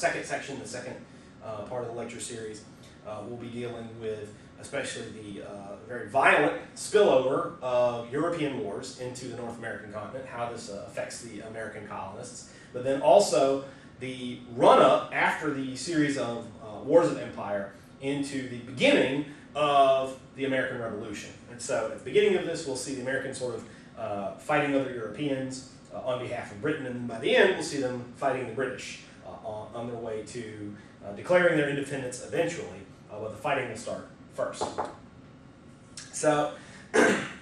second section, the second uh, part of the lecture series, uh, we'll be dealing with especially the uh, very violent spillover of European wars into the North American continent, how this uh, affects the American colonists, but then also the run up after the series of uh, wars of empire into the beginning of the American Revolution. And so at the beginning of this, we'll see the Americans sort of uh, fighting other Europeans on behalf of Britain, and by the end, we'll see them fighting the British on, on, their way to uh, declaring their independence eventually, uh, but the fighting will start first. So,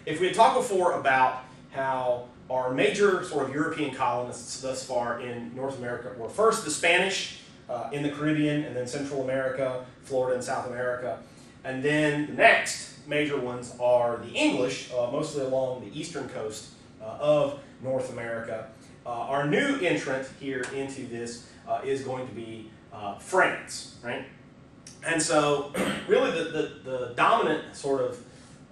if we had talked before about how our major sort of European colonists thus far in North America were first the Spanish uh, in the Caribbean, and then Central America, Florida, and South America. And then the next major ones are the English, uh, mostly along the eastern coast uh, of North America. Uh, our new entrant here into this uh, is going to be uh, France, right? And so, really, the, the, the dominant sort of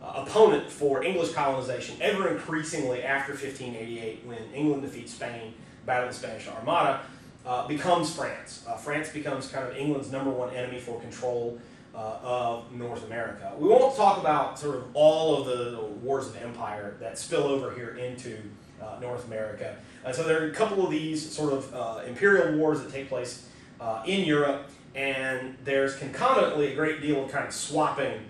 uh, opponent for English colonization, ever increasingly after 1588, when England defeats Spain, Battle of the Spanish Armada, uh, becomes France. Uh, France becomes kind of England's number one enemy for control uh, of North America. We won't talk about sort of all of the wars of empire that spill over here into North America. Uh, so there are a couple of these sort of imperial wars that take place in Europe, and there's concomitantly a great deal of kind of swapping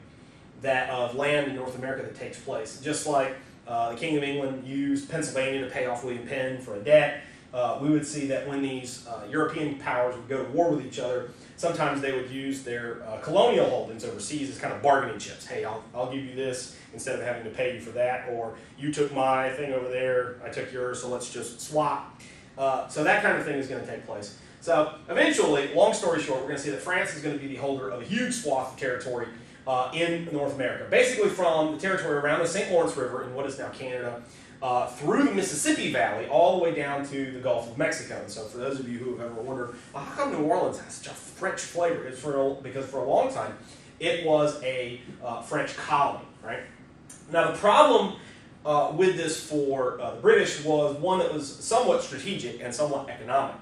that of land in North America that takes place. Just like uh, the King of England used Pennsylvania to pay off William Penn for a debt, uh, we would see that when these uh, European powers would go to war with each other, sometimes they would use their uh, colonial holdings overseas as kind of bargaining chips. Hey, I'll, I'll give you this instead of having to pay you for that, or you took my thing over there, I took yours, so let's just swap. Uh, so that kind of thing is going to take place. So eventually, long story short, we're going to see that France is going to be the holder of a huge swath of territory uh, in North America, basically from the territory around the St. Lawrence River in what is now Canada, uh, through the Mississippi Valley, all the way down to the Gulf of Mexico. And so, for those of you who have ever wondered, well, how come New Orleans has such a French flavor? It's for because for a long time, it was a uh, French colony, right? Now, the problem uh, with this for uh, the British was one that was somewhat strategic and somewhat economic.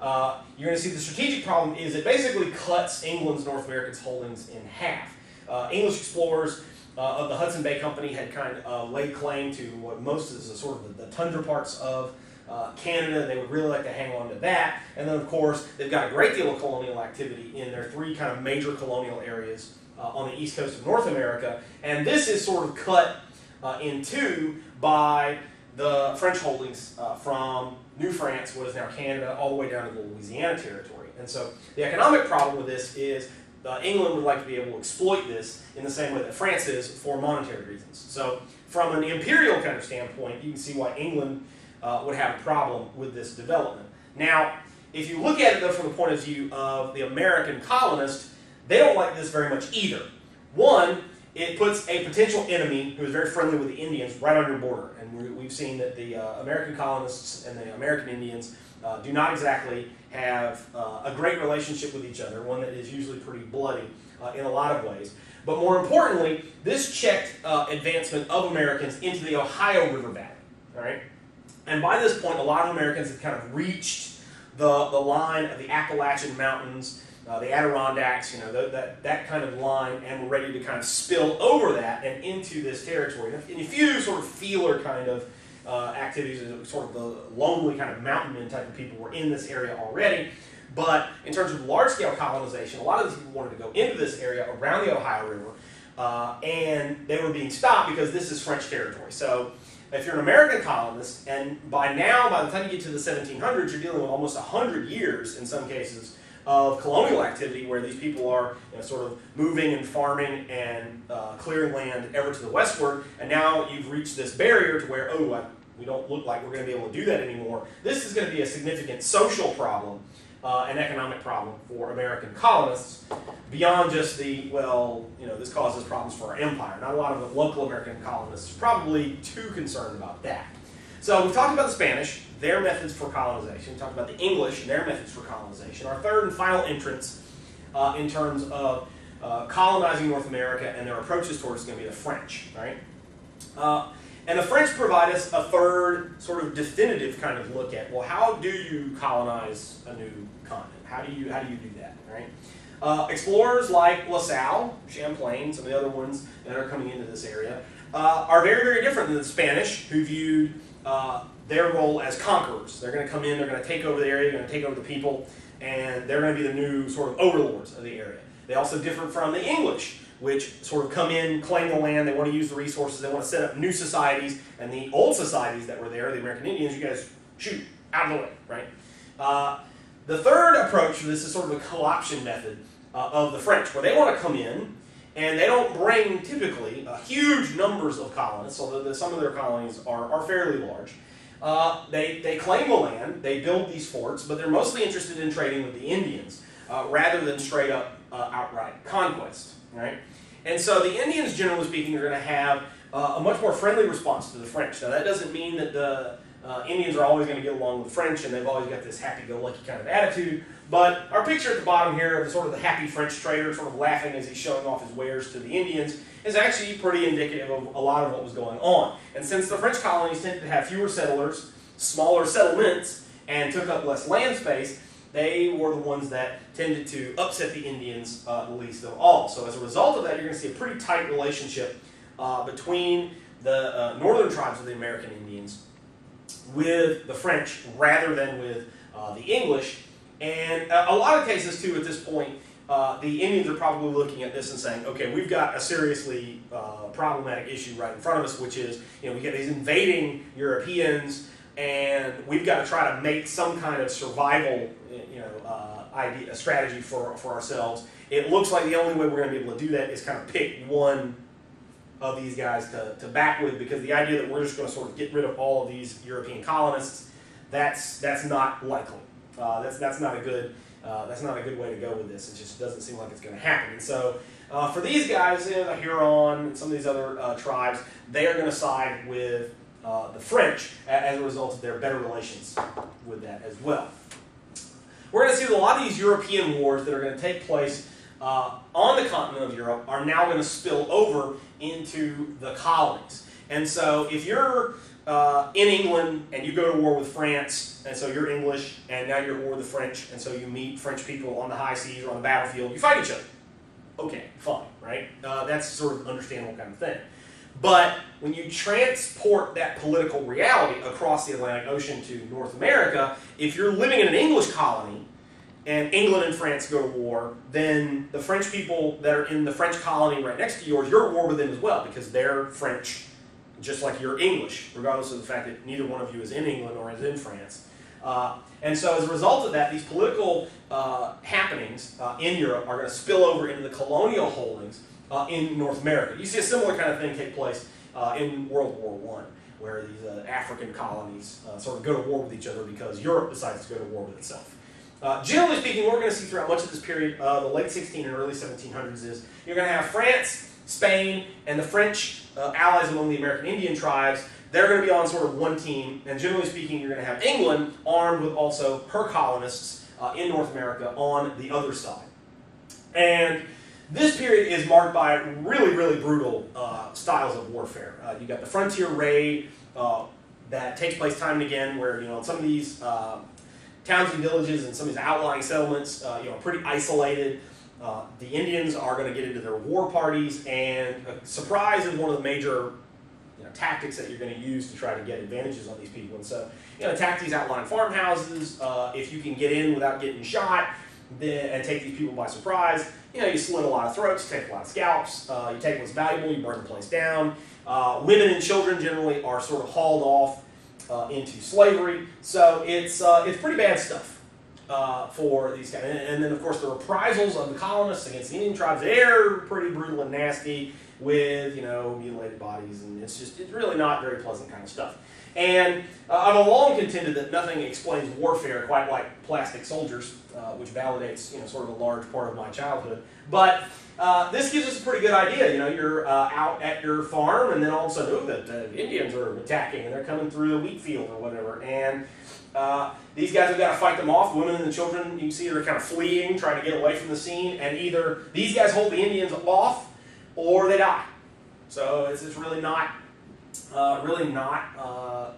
Uh, you're going to see the strategic problem is it basically cuts England's North American holdings in half. Uh, English explorers uh, of the Hudson Bay Company had kind of uh, laid claim to what most is a sort of the, the tundra parts of uh, Canada. They would really like to hang on to that. And then, of course, they've got a great deal of colonial activity in their three kind of major colonial areas uh, on the east coast of North America. And this is sort of cut in two by the French holdings from New France, what is now Canada, all the way down to the Louisiana territory. And so the economic problem with this is uh, England would like to be able to exploit this in the same way that France is for monetary reasons. So from an imperial kind of standpoint, you can see why England uh, would have a problem with this development. Now, if you look at it though from the point of view of the American colonist, they don't like this very much either. One, it puts a potential enemy who is very friendly with the Indians right on your border. And we've seen that the uh, American colonists and the American Indians uh, do not exactly have uh, a great relationship with each other, one that is usually pretty bloody uh, in a lot of ways. But more importantly, this checked uh, advancement of Americans into the Ohio River Valley. All right? And by this point, a lot of Americans have kind of reached the, the line of the Appalachian Mountains, uh, the Adirondacks, you know, the, that, that kind of line, and were ready to kind of spill over that and into this territory. And a few sort of feeler kind of uh, activities, sort of the lonely kind of mountain men type of people were in this area already. But in terms of large scale colonization, a lot of these people wanted to go into this area around the Ohio River, uh, and they were being stopped because this is French territory. So if you're an American colonist, and by now, by the time you get to the 1700s, you're dealing with almost 100 years in some cases of colonial activity where these people are you know, sort of moving and farming and uh, clearing land ever to the westward, and now you've reached this barrier to where, oh, I, we don't look like we're going to be able to do that anymore. This is going to be a significant social problem, uh, an economic problem for American colonists, beyond just the, well, you know, this causes problems for our empire. Not a lot of the local American colonists probably too concerned about that. So we've talked about the Spanish, their methods for colonization. We talked about the English and their methods for colonization. Our third and final entrance uh, in terms of uh, colonizing North America and their approaches towards is going to be the French, right? And the French provide us a third sort of definitive kind of look at, well, how do you colonize a new continent? How do you how do you do that, right? Uh, explorers like La Salle, Champlain, some of the other ones that are coming into this area, uh, are very, very different than the Spanish, who viewed uh, their role as conquerors. They're going to come in, they're going to take over the area, they're going to take over the people, and they're going to be the new sort of overlords of the area. They also differ from the English, which sort of come in, claim the land, they want to use the resources, they want to set up new societies, and the old societies that were there, the American Indians, you guys shoot out of the way, right? Uh, the third approach to this is sort of a co-option method uh, of the French, where they want to come in and they don't bring typically uh, huge numbers of colonists, although the, some of their colonies are, are fairly large. Uh, they, they claim the land, they build these forts, but they're mostly interested in trading with the Indians uh, rather than straight up uh, outright conquest. Right? And so the Indians, generally speaking, are going to have uh, a much more friendly response to the French. Now, that doesn't mean that the uh, Indians are always going to get along with the French and they've always got this happy-go-lucky kind of attitude. But our picture at the bottom here of sort of the happy French trader sort of laughing as he's showing off his wares to the Indians is actually pretty indicative of a lot of what was going on. And since the French colonies tended to have fewer settlers, smaller settlements, and took up less land space, they were the ones that tended to upset the Indians uh, the least of all. So as a result of that, you're going to see a pretty tight relationship uh, between the uh, northern tribes of the American Indians with the French rather than with uh, the English. And a lot of cases, too, at this point, uh, the Indians are probably looking at this and saying, okay, we've got a seriously uh, problematic issue right in front of us, which is, you know, we get these invading Europeans, and we've got to try to make some kind of survival, you know, uh, idea, strategy for, for ourselves. It looks like the only way we're going to be able to do that is kind of pick one of these guys to, to back with because the idea that we're just going to sort of get rid of all of these European colonists, that's, that's not likely. Uh, that's, that's, not a good, uh, that's not a good way to go with this. It just doesn't seem like it's going to happen. And so uh, for these guys, you know, the Huron and some of these other uh, tribes, they are going to side with uh, the French as a result of their better relations with that as well. We're going to see a lot of these European wars that are going to take place uh, on the continent of Europe are now going to spill over into the colonies. And so if you're uh, in England and you go to war with France, and so you're English, and now you're at war with the French, and so you meet French people on the high seas or on the battlefield, you fight each other. Okay, fine, right? Uh, that's sort of understandable kind of thing. But when you transport that political reality across the Atlantic Ocean to North America, if you're living in an English colony, and England and France go to war, then the French people that are in the French colony right next to yours, you're at war with them as well because they're French, just like you're English, regardless of the fact that neither one of you is in England or is in France. Uh, and so, as a result of that, these political uh, happenings uh, in Europe are going to spill over into the colonial holdings uh, in North America. You see a similar kind of thing take place uh, in World War One, where these uh, African colonies sort of go to war with each other because Europe decides to go to war with itself. Uh, generally speaking, what we're going to see throughout much of this period, uh, the late 16 and early 1700s, is you're going to have France, Spain, and the French uh, allies among the American Indian tribes. They're going to be on sort of one team, and generally speaking, you're going to have England armed with also her colonists uh, in North America on the other side. And this period is marked by really, really brutal uh, styles of warfare. Uh, you got the frontier raid that takes place time and again, where you know some of these towns and villages and some of these outlying settlements, uh, you know, pretty isolated. Uh, the Indians are going to get into their war parties, and surprise is one of the major you know, tactics that you're going to use to try to get advantages on these people. And so, you know, attack these outlying farmhouses. Uh, if you can get in without getting shot, then, and take these people by surprise, you know, you slit a lot of throats, take a lot of scalps, uh, you take what's valuable, you burn the place down. Uh, women and children generally are sort of hauled off uh, into slavery. So it's, uh, it's pretty bad stuff uh, for these guys. And, and, then, of course, the reprisals of the colonists against the Indian tribes, they're pretty brutal and nasty with, you know, mutilated bodies. And it's just, it's really not very pleasant kind of stuff. And uh, I've long contended that nothing explains warfare quite like plastic soldiers, uh, which validates, you know, sort of a large part of my childhood. But uh, this gives us a pretty good idea. You know, you're uh, out at your farm, and then all of a sudden, oh, the, the, Indians are attacking, and they're coming through the wheat field or whatever. And uh, these guys have got to fight them off. Women and the children, you can see, they're kind of fleeing, trying to get away from the scene. And either these guys hold the Indians off, or they die. So it's, it's really not, uh, really not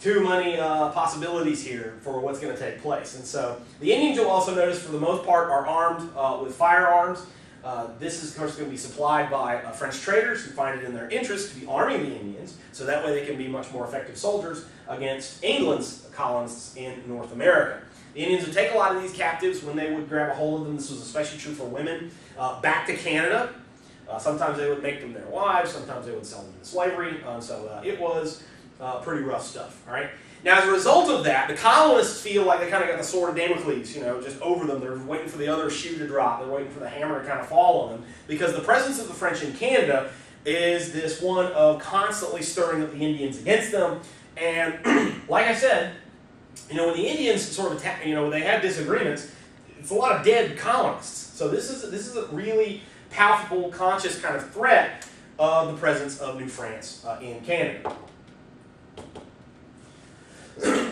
too many uh, possibilities here for what's going to take place. And so the Indians, you'll also notice, for the most part, are armed uh, with firearms. Uh, this is, of course, going to be supplied by uh, French traders who find it in their interest to be arming the Indians, so that way they can be much more effective soldiers against England's colonists in North America. The Indians would take a lot of these captives when they would grab a hold of them. This was especially true for women. Uh, back to Canada. Uh, sometimes they would make them their wives. Sometimes they would sell them into slavery. So it was pretty rough stuff. All right. Now, as a result of that, the colonists feel like they kind of got the sword of Damocles, you know, just over them. They're waiting for the other shoe to drop. They're waiting for the hammer to kind of fall on them because the presence of the French in Canada is this one of constantly stirring up the Indians against them. And like I said, you know, when the Indians sort of attack, you know, when they have disagreements, it's a lot of dead colonists. So this is this is a really palpable, conscious kind of threat of the presence of New France uh, in Canada.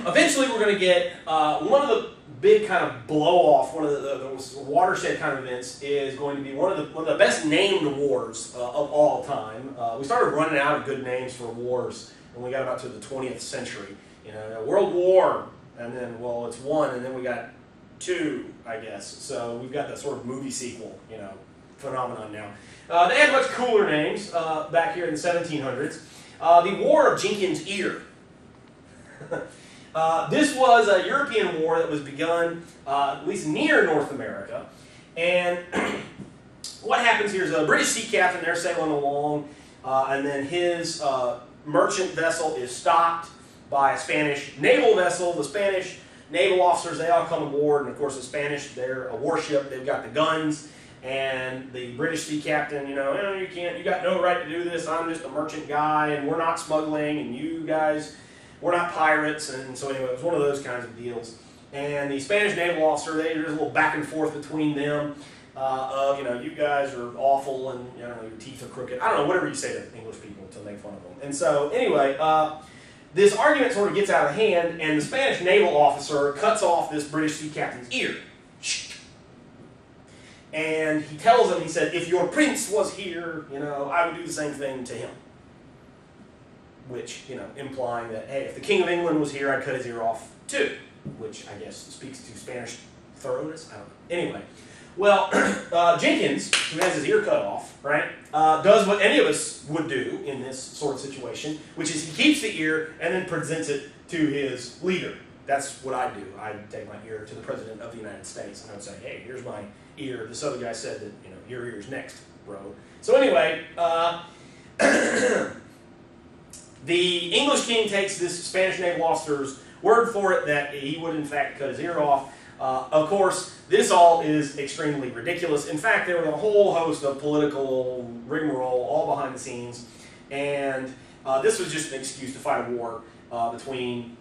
Eventually, we're going to get uh, one of the big kind of blow off, one of the, the, the, watershed kind of events is going to be one of the one of the best named wars uh, of all time. Uh, we started running out of good names for wars when we got about to the 20th century. You know, World War, and then well, it's one, and then we got two, I guess. So we've got that sort of movie sequel, you know, phenomenon now. Uh, they had much cooler names uh, back here in the 1700s. Uh, the War of Jenkins' Ear. Uh, this was a European war that was begun uh, at least near North America. And what happens here is a British sea captain, they're sailing along, uh, and then his uh, merchant vessel is stopped by a Spanish naval vessel. The Spanish naval officers, they all come aboard, and of course the Spanish, they're a warship, they've got the guns, and the British sea captain, you know, you can't, you got no right to do this, I'm just a merchant guy, and we're not smuggling, and you guys we're not pirates, and so anyway, it was one of those kinds of deals. And the Spanish naval officer, they, there's a little back and forth between them uh, of, you know, you guys are awful and, you know, your teeth are crooked. I don't know, whatever you say to English people to make fun of them. And so, anyway, uh, this argument sort of gets out of hand, and the Spanish naval officer cuts off this British sea captain's ear. And he tells him, he said, if your prince was here, you know, I would do the same thing to him which, you know, implying that, hey, if the King of England was here, I'd cut his ear off too, which I guess speaks to Spanish thoroughness. I don't know. Anyway, well, uh, Jenkins, who has his ear cut off, right, uh, does what any of us would do in this sort of situation, which is he keeps the ear and then presents it to his leader. That's what I do. I take my ear to the President of the United States and I would say, hey, here's my ear. This other guy said that, you know, your ear's next, bro. So anyway, uh, The English king takes this Spanish naval officer's word for it that he would in fact cut his ear off. Uh, of course, this all is extremely ridiculous. In fact, there was a whole host of political rigmarole all behind the scenes, and uh, this was just an excuse to fight a war uh, between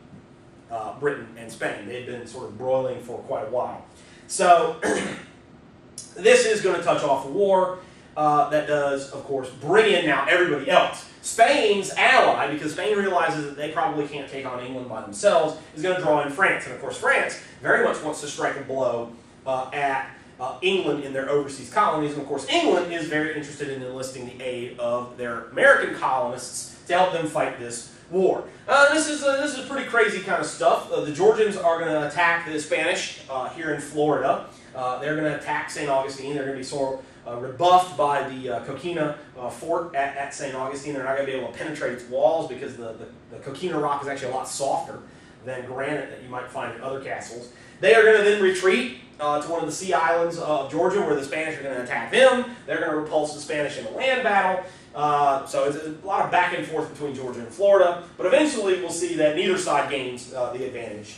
uh, Britain and Spain. They had been sort of broiling for quite a while. So, this is going to touch off a war uh, that does, of course, bring in now everybody else. Spain's ally, because Spain realizes that they probably can't take on England by themselves, is going to draw in France. And of course, France very much wants to strike a blow uh, at uh, England in their overseas colonies. And of course, England is very interested in enlisting the aid of their American colonists to help them fight this war. Uh, this is uh, this is pretty crazy kind of stuff. Uh, the Georgians are going to attack the Spanish uh, here in Florida. Uh, they're going to attack St. Augustine. They're going to be sort uh, rebuffed by the uh, Coquina uh, fort at, at St. Augustine. They're not going to be able to penetrate its walls because the, the, the, Coquina rock is actually a lot softer than granite that you might find in other castles. They are going to then retreat uh, to one of the sea islands of Georgia where the Spanish are going to attack them. They're going to repulse the Spanish in a land battle. Uh, so it's a lot of back and forth between Georgia and Florida. But eventually we'll see that neither side gains uh, the advantage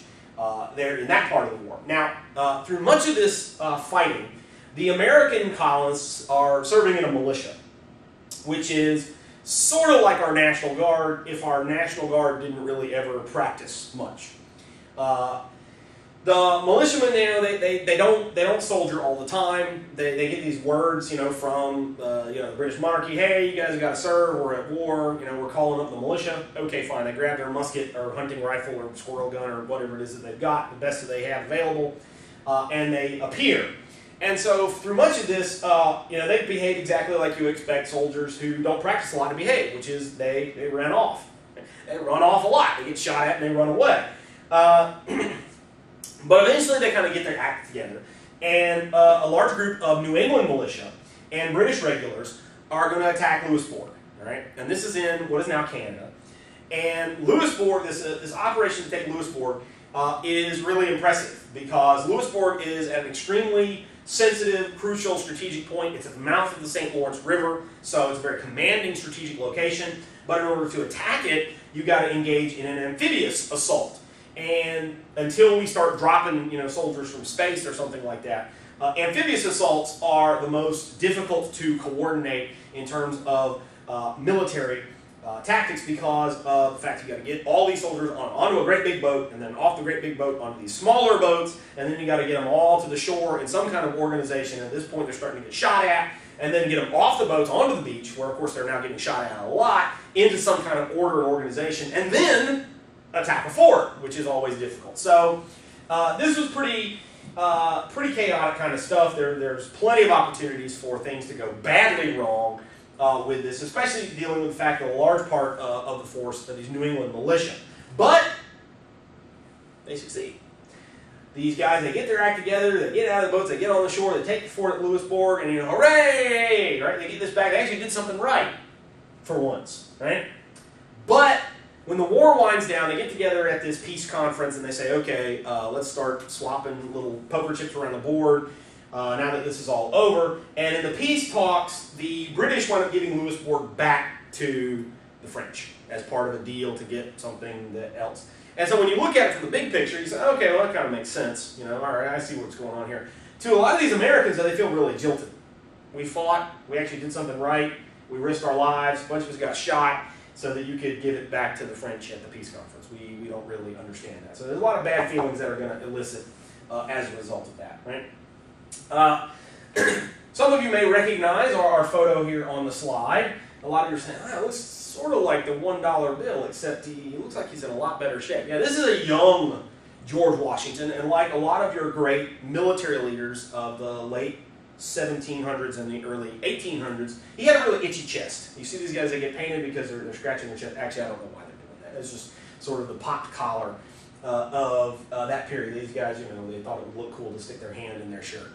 there in that part of the war. Now, through much of this fighting, the American colonists are serving in a militia, which is sort of like our National Guard if our National Guard didn't really ever practice much. Uh, the militiamen, you know, they, they, they don't they don't soldier all the time. They, they get these words, you know, from uh, you know the British monarchy. Hey, you guys got to serve. We're at war. You know, we're calling up the militia. Okay, fine. They grab their musket or hunting rifle or squirrel gun or whatever it is that they've got, the best that they have available, uh, and they appear. And so through much of this, uh, you know, they behave exactly like you expect soldiers who don't practice a lot to behave, which is they, they ran off. They run off a lot. They get shot at and they run away. Uh, but eventually they kind of get their act together. And uh, a large group of New England militia and British regulars are going to attack Louisbourg. Right? And this is in what is now Canada. And Louisbourg, this, uh, this operation to take Louisbourg, uh, is really impressive because Louisbourg is an extremely sensitive, crucial, strategic point. It's at the mouth of the St. Lawrence River, so it's a very commanding strategic location. But in order to attack it, you got to engage in an amphibious assault. And until we start dropping, you know, soldiers from space or something like that, uh, amphibious assaults are the most difficult to coordinate in terms of uh, military uh, tactics because of the fact you got to get all these soldiers on, onto a great big boat and then off the great big boat onto these smaller boats and then you got to get them all to the shore in some kind of organization. At this point, they're starting to get shot at and then get them off the boats onto the beach where, of course, they're now getting shot at a lot into some kind of order and organization and then attack a fort, which is always difficult. So uh, this was pretty. Uh, pretty chaotic kind of stuff. There, there's plenty of opportunities for things to go badly wrong uh, with this, especially dealing with the fact that a large part uh, of the force are these New England militia. But they succeed. These guys, they get their act together, they get out of the boats, they get on the shore, they take the fort at Louisbourg, and you know, hooray! Right? They get this back. They actually did something right for once, right? But when the war winds down, they get together at this peace conference and they say, okay, uh, let's start swapping little poker chips around the board uh, now that this is all over. And in the peace talks, the British wind up giving Louisbourg back to the French as part of a deal to get something else. And so when you look at it from the big picture, you say, okay, well, that kind of makes sense. You know, all right, I see what's going on here. To a lot of these Americans, they feel really jilted. We fought, we actually did something right, we risked our lives, a bunch of us got shot so that you could give it back to the French at the peace conference. We, we don't really understand that. So there's a lot of bad feelings that are going to elicit uh, as a result of that, right? Uh, some of you may recognize our, our, photo here on the slide. A lot of you are saying, oh, it looks sort of like the $1 bill, except he looks like he's in a lot better shape. Yeah, this is a young George Washington, and like a lot of your great military leaders of the late 1700s and the early 1800s, he had a really itchy chest. You see these guys, they get painted because they're, they're scratching their chest. Actually, I don't know why they're doing that. It's just sort of the popped collar uh, of uh, that period. These guys, you know, they thought it would look cool to stick their hand in their shirt.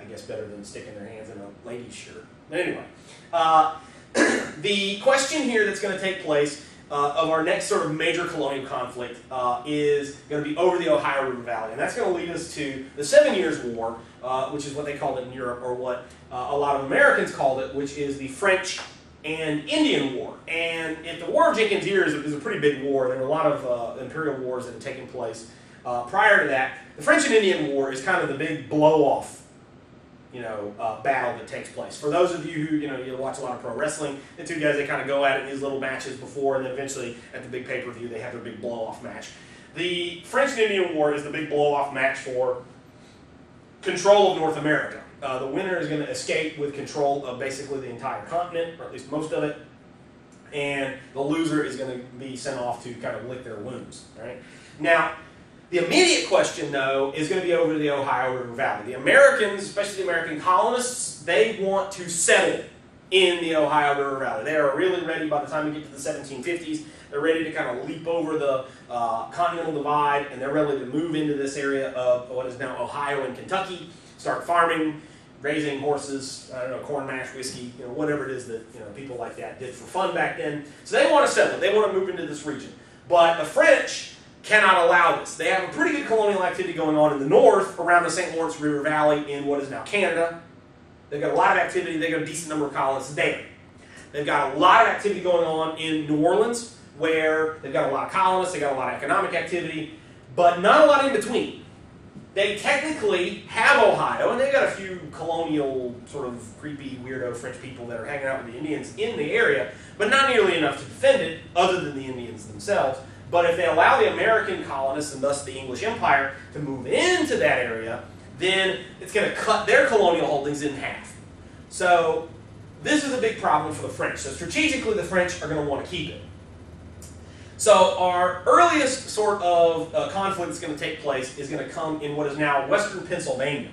I guess better than sticking their hands in a lady's shirt. But anyway, uh, the question here that's going to take place uh, of our next sort of major colonial conflict uh, is going to be over the Ohio River Valley. And that's going to lead us to the Seven Years' War, uh, which is what they called it in Europe, or what a lot of Americans called it, which is the French and Indian War. And if the War of Jenkins' Ears is a pretty big war, there were a lot of uh, imperial wars that had taken place uh, prior to that. The French and Indian War is kind of the big blow-off you know, uh, battle that takes place. For those of you who, you know, you watch a lot of pro wrestling, the two guys, they kind of go at it in these little matches before, and then eventually at the big pay-per-view, they have their big blow-off match. The French and Indian War is the big blow-off match for control of North America. Uh, the winner is going to escape with control of basically the entire continent, or at least most of it, and the loser is going to be sent off to kind of lick their wounds, right? Now, the immediate question, though, is going to be over the Ohio River Valley. The Americans, especially the American colonists, they want to settle in the Ohio River Valley. They are really ready by the time we get to the 1750s. They're ready to kind of leap over the uh, continental divide, and they're ready to move into this area of what is now Ohio and Kentucky, start farming, raising horses, I don't know, corn mash, whiskey, you know, whatever it is that you know people like that did for fun back then. So they want to settle. They want to move into this region. But the French cannot allow this. They have a pretty good colonial activity going on in the north around the St. Lawrence River Valley in what is now Canada. They've got a lot of activity. They've got a decent number of colonists there. They've got a lot of activity going on in New Orleans where they've got a lot of colonists, they've got a lot of economic activity, but not a lot in between. They technically have Ohio, and they've got a few colonial, sort of creepy, weirdo French people that are hanging out with the Indians in the area, but not nearly enough to defend it, other than the Indians themselves. But if they allow the American colonists and thus the English Empire to move into that area, then it's going to cut their colonial holdings in half. So this is a big problem for the French. So strategically, the French are going to want to keep it. So our earliest sort of uh, conflict that's going to take place is going to come in what is now western Pennsylvania,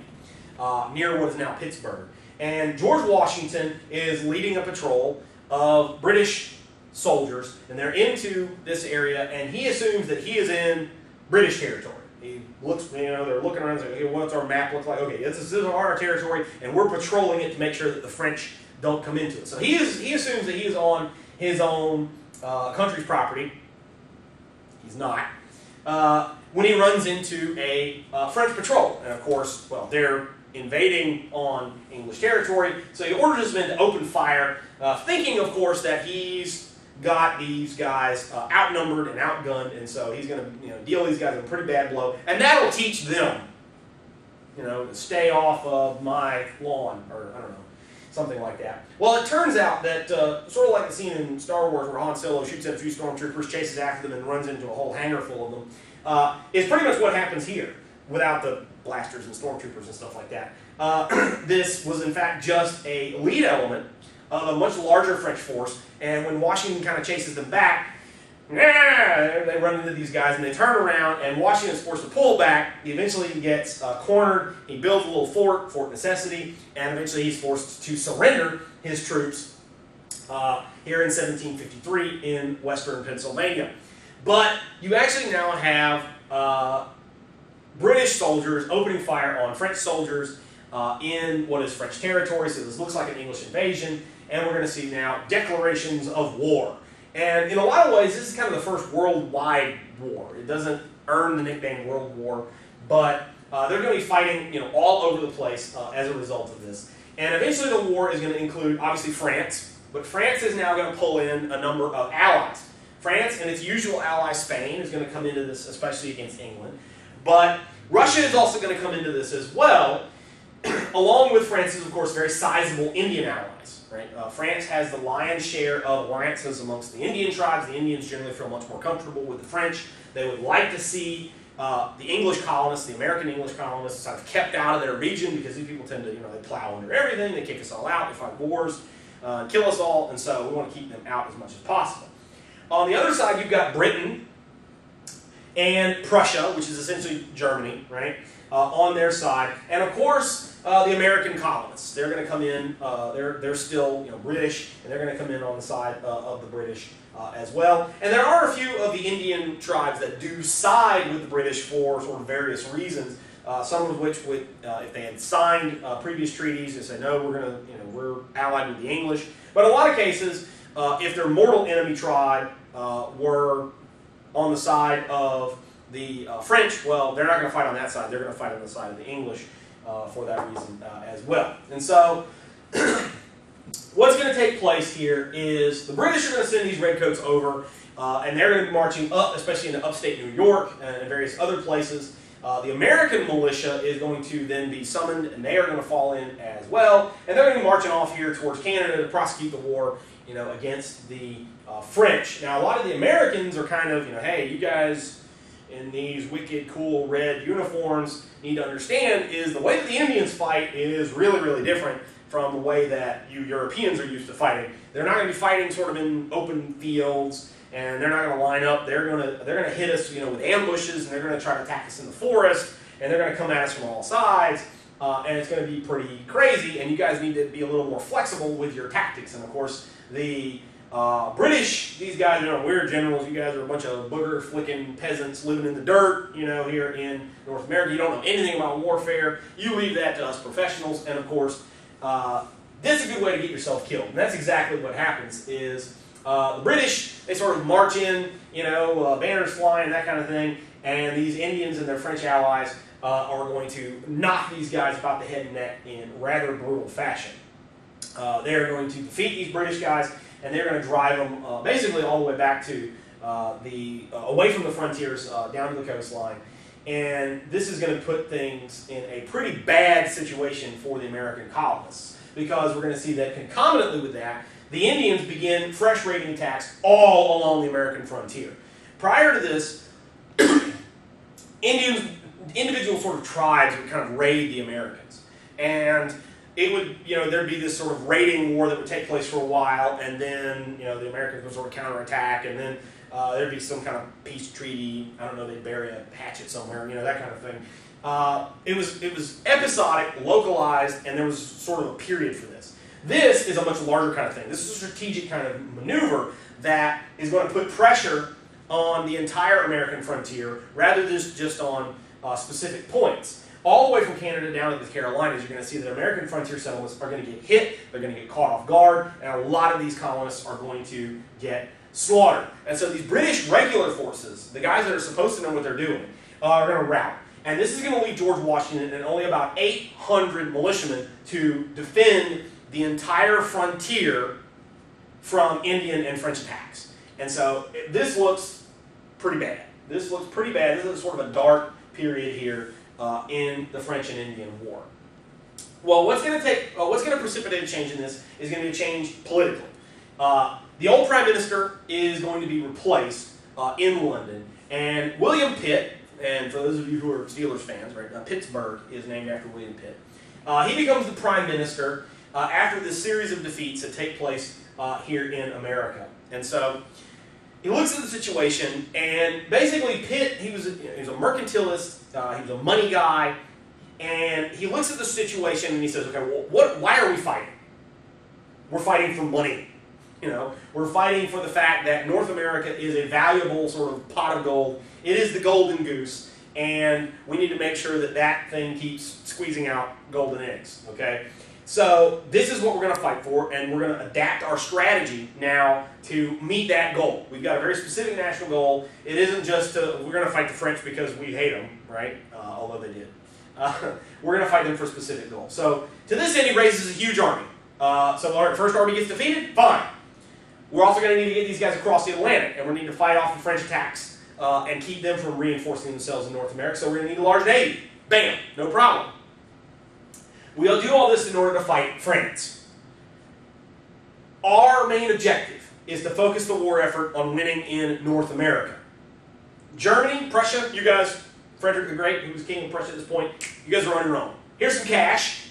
uh, near what is now Pittsburgh. And George Washington is leading a patrol of British soldiers, and they're into this area, and he assumes that he is in British territory. He looks, you know, they're looking around saying, okay, what's our map look like? Okay, this is, this is our territory, and we're patrolling it to make sure that the French don't come into it. So he is he assumes that he is on his own uh, country's property. He's not. Uh, when he runs into a uh, French patrol, and of course, well, they're invading on English territory, so he orders his men to open fire, uh, thinking, of course, that he's got these guys uh, outnumbered and outgunned, and so he's going to you know, deal these guys a pretty bad blow, and that'll teach them, you know, to stay off of my lawn, or I don't know, something like that. Well, it turns out that, uh, sort of like the scene in Star Wars where Han Solo shoots at a few stormtroopers, chases after them, and runs into a whole hangar full of them, uh, is pretty much what happens here, without the blasters and stormtroopers and stuff like that. Uh, this was in fact just a lead element of a much larger French force, and when Washington kind of chases them back, they run into these guys and they turn around, and Washington's forced to pull back. Eventually, He eventually gets uh, cornered. He builds a little fort, Fort Necessity, and eventually he's forced to surrender his troops uh, here in 1753 in western Pennsylvania. But you actually now have uh, British soldiers opening fire on French soldiers uh, in what is French territory, so this looks like an English invasion and we're going to see now declarations of war. And in a lot of ways, this is kind of the first worldwide war. It doesn't earn the nickname World War, but uh, they're going to be fighting, you know, all over the place uh, as a result of this. And eventually, the war is going to include obviously France, but France is now going to pull in a number of allies. France and its usual ally Spain is going to come into this, especially against England. But Russia is also going to come into this as well, along with France's, of course, very sizable Indian allies. Right? Uh, France has the lion's share of alliances amongst the Indian tribes. The Indians generally feel much more comfortable with the French. They would like to see uh, the English colonists, the American English colonists, sort of kept out of their region because these people tend to, you know, they plow under everything, they kick us all out, they fight wars, uh, kill us all, and so we want to keep them out as much as possible. On the other side, you've got Britain and Prussia, which is essentially Germany, right, uh, on their side, and of course, uh, the American colonists. They're going to come in, uh, they're, they're still you know, British, and they're going to come in on the side uh, of the British uh, as well. And there are a few of the Indian tribes that do side with the British for sort of various reasons. Uh, some of which, would, uh, if they had signed previous treaties, they say no, we're going to, you know, we're allied with the English. But in a lot of cases, if their mortal enemy tribe were on the side of the French, well, they're not going to fight on that side. They're going to fight on the side of the English uh, for that reason uh, as well. And so, what's going to take place here is the British are going to send these redcoats over, uh, and they're going to be marching up, especially into upstate New York and various other places. Uh, the American militia is going to then be summoned, and they are going to fall in as well. And they're going to be marching off here towards Canada to prosecute the war, you know, against the uh, French. Now, a lot of the Americans are kind of, you know, hey, you guys in these wicked, cool red uniforms need to understand is the way that the Indians fight is really, really different from the way that you Europeans are used to fighting. They're not going to be fighting sort of in open fields, and they're not going to line up. They're going to they're going to hit us, you know, with ambushes, and they're going to try to attack us in the forest, and they're going to come at us from all sides. Uh, and it's going to be pretty crazy, and you guys need to be a little more flexible with your tactics. And of course, the uh, British, these guys are weird generals. You guys are a bunch of booger flicking peasants living in the dirt, you know, here in North America. You don't know anything about warfare. You leave that to us professionals. And of course, uh, this is a good way to get yourself killed. And that's exactly what happens is uh, the British, they sort of march in, you know, uh, banners flying, that kind of thing. And these Indians and their French allies uh, are going to knock these guys about the head and neck in rather brutal fashion. Uh, they're going to defeat these British guys and they're going to drive them uh, basically all the way back to uh, the uh, away from the frontiers uh, down to the coastline. And this is going to put things in a pretty bad situation for the American colonists because we're going to see that concomitantly with that, the Indians begin fresh raiding attacks all along the American frontier. Prior to this, Indians, individual sort of tribes would kind of raid the Americans. And it would, you know, there'd be this sort of raiding war that would take place for a while, and then, you know, the Americans would sort of counterattack, and then uh, there'd be some kind of peace treaty. I don't know, they'd bury a hatchet somewhere, you know, that kind of thing. Uh, it was it was episodic, localized, and there was sort of a period for this. This is a much larger kind of thing. This is a strategic kind of maneuver that is going to put pressure on the entire American frontier rather than just on uh, specific points. All the way from Canada down to the Carolinas, you're going to see that American frontier settlements are going to get hit, they're going to get caught off guard, and a lot of these colonists are going to get slaughtered. And so these British regular forces, the guys that are supposed to know what they're doing, uh, are going to rout. And this is going to leave George Washington and only about 800 militiamen to defend the entire frontier from Indian and French attacks. And so this looks pretty bad. This looks pretty bad. This is sort of a dark period here uh, in the French and Indian War. Well, what's going to take, uh, what's going to precipitate a change in this is going to be a change politically. Uh, the old prime minister is going to be replaced uh, in London, and William Pitt, and for those of you who are Steelers fans, right, uh, Pittsburgh is named after William Pitt. Uh, he becomes the prime minister after this series of defeats that take place here in America. And so he looks at the situation, and basically Pitt, he was a, he was a mercantilist, uh, he was a money guy, and he looks at the situation and he says, okay, well, what, why are we fighting? We're fighting for money. You know, we're fighting for the fact that North America is a valuable sort of pot of gold. It is the golden goose, and we need to make sure that that thing keeps squeezing out golden eggs. Okay, so this is what we're going to fight for, and we're going to adapt our strategy now to meet that goal. We've got a very specific national goal. It isn't just to, we're going to fight the French because we hate them, right? Uh, although they did. Uh, we're going to fight them for a specific goal. So to this end, he raises a huge army. Uh, so our first army gets defeated, fine. We're also going to need to get these guys across the Atlantic, and we're need to fight off the French attacks uh, and keep them from reinforcing themselves in North America. So we're going to need a large navy. Bam, no problem. We'll do all this in order to fight France. Our main objective is to focus the war effort on winning in North America. Germany, Prussia, you guys, Frederick the Great, who was king of Prussia at this point, you guys are on your own. Here's some cash.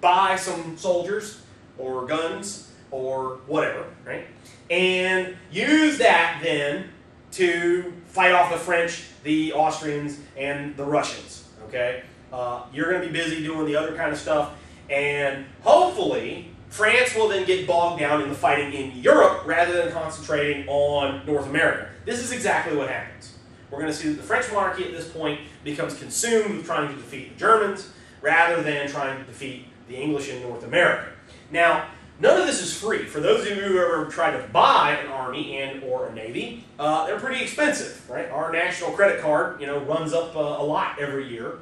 Buy some soldiers or guns or whatever, right? And use that then to fight off the French, the Austrians, and the Russians, okay? Uh, you're going to be busy doing the other kind of stuff, and hopefully France will then get bogged down in the fighting in Europe rather than concentrating on North America. This is exactly what happens. We're going to see that the French monarchy at this point becomes consumed with trying to defeat the Germans rather than trying to defeat the English in North America. Now, none of this is free. For those of you who ever tried to buy an army and or a navy, uh, they're pretty expensive, right? Our national credit card, you know, runs up uh, a lot every year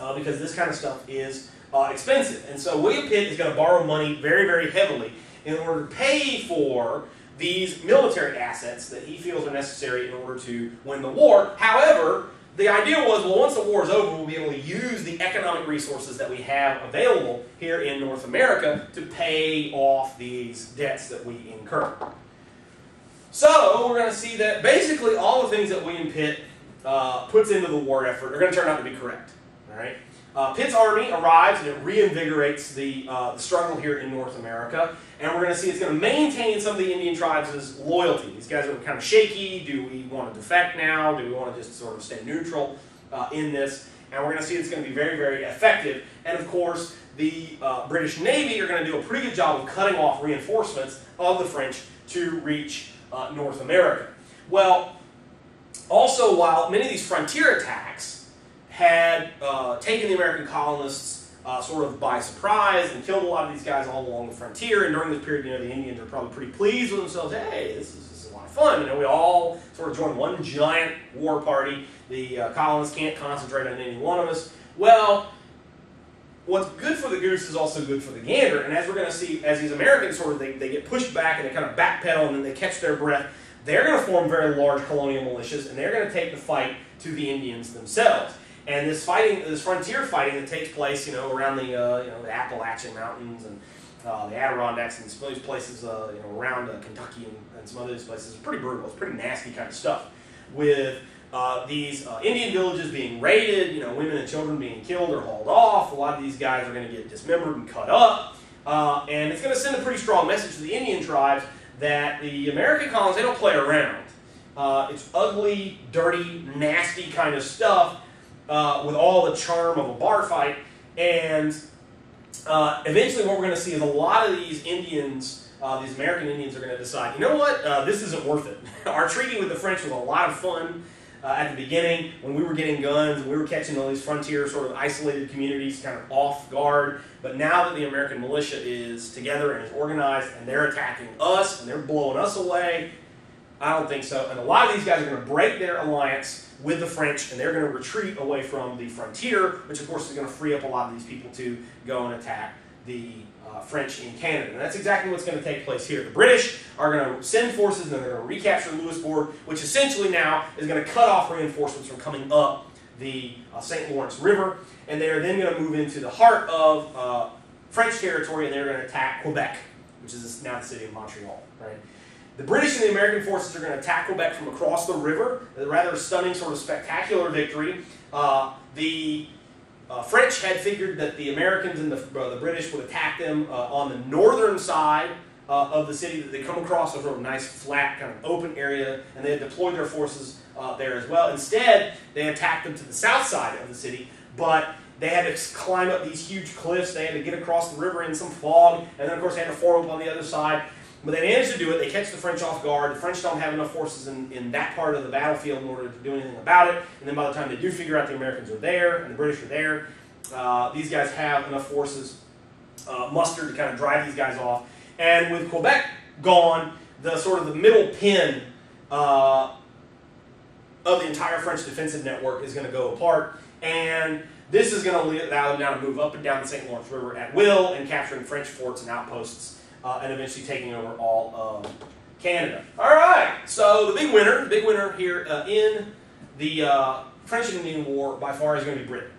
uh, because this kind of stuff is uh, expensive. And so William Pitt is going to borrow money very, very heavily in order to pay for these military assets that he feels are necessary in order to win the war. However, the idea was, well, once the war is over, we'll be able to use the economic resources that we have available here in North America to pay off these debts that we incur. So we're going to see that basically all the things that William Pitt uh, puts into the war effort are going to turn out to be correct. Right. Uh, Pitt's army arrives and it reinvigorates the, uh, the struggle here in North America. And we're going to see it's going to maintain some of the Indian tribes' loyalty. These guys are kind of shaky. Do we want to defect now? Do we want to just sort of stay neutral uh, in this? And we're going to see it's going to be very, very effective. And of course, the uh, British Navy are going to do a pretty good job of cutting off reinforcements of the French to reach uh, North America. Well, also, while many of these frontier attacks had uh, taken the American colonists uh, sort of by surprise and killed a lot of these guys all along the frontier. And during this period, you know, the Indians are probably pretty pleased with themselves. Hey, this is, this is a lot of fun. You know, we all sort of join one giant war party. The uh, colonists can't concentrate on any one of us. Well, what's good for the goose is also good for the gander. And as we're going to see, as these Americans sort of they, they get pushed back and they kind of backpedal and then they catch their breath, they're going to form very large colonial militias and they're going to take the fight to the Indians themselves. And this fighting, this frontier fighting that takes place, you know, around the, uh, you know, the Appalachian Mountains and uh, the Adirondacks and some of these places, uh, you know, around uh, Kentucky and, and, some other these places, is pretty brutal. It's pretty nasty kind of stuff. With uh, these uh, Indian villages being raided, you know, women and children being killed or hauled off. A lot of these guys are going to get dismembered and cut up. and it's going to send a pretty strong message to the Indian tribes that the American colonists, they don't play around. it's ugly, dirty, nasty kind of stuff uh, with all the charm of a bar fight. And uh, eventually, what we're going to see is a lot of these Indians, uh, these American Indians, are going to decide, you know what, uh, this isn't worth it. Our treaty with the French was a lot of fun uh, at the beginning when we were getting guns we were catching all these frontier sort of isolated communities kind of off guard. But now that the American militia is together and is organized and they're attacking us and they're blowing us away, I don't think so. And a lot of these guys are going to break their alliance with the French and they're going to retreat away from the frontier, which of course is going to free up a lot of these people to go and attack the uh, French in Canada. And that's exactly what's going to take place here. The British are going to send forces and they're going to recapture Louisbourg, which essentially now is going to cut off reinforcements from coming up the uh, St. Lawrence River. And they're then going to move into the heart of uh, French territory and they're going to attack Quebec, which is now the city of Montreal. Right? The British and the American forces are going to attack Quebec from across the river. A rather stunning, sort of spectacular victory. Uh, the uh, French had figured that the Americans and the, uh, the British would attack them uh, on the northern side uh, of the city, that they come across a sort of nice, flat, kind of open area, and they had deployed their forces uh, there as well. Instead, they attacked them to the south side of the city, but they had to climb up these huge cliffs, they had to get across the river in some fog, and then, of course, they had to form up on the other side. But they managed to do it. They catch the French off guard. The French don't have enough forces in, in that part of the battlefield in order to do anything about it. And then by the time they do figure out the Americans are there and the British are there, uh, these guys have enough forces uh, mustered to kind of drive these guys off. And with Quebec gone, the sort of the middle pin uh, of the entire French defensive network is going to go apart. And this is going to allow them now to move up and down the St. Lawrence River at will and capturing French forts and outposts uh, and eventually taking over all of Canada. All right, so the big winner, the big winner here uh, in the uh, French and Indian War by far is going to be Britain.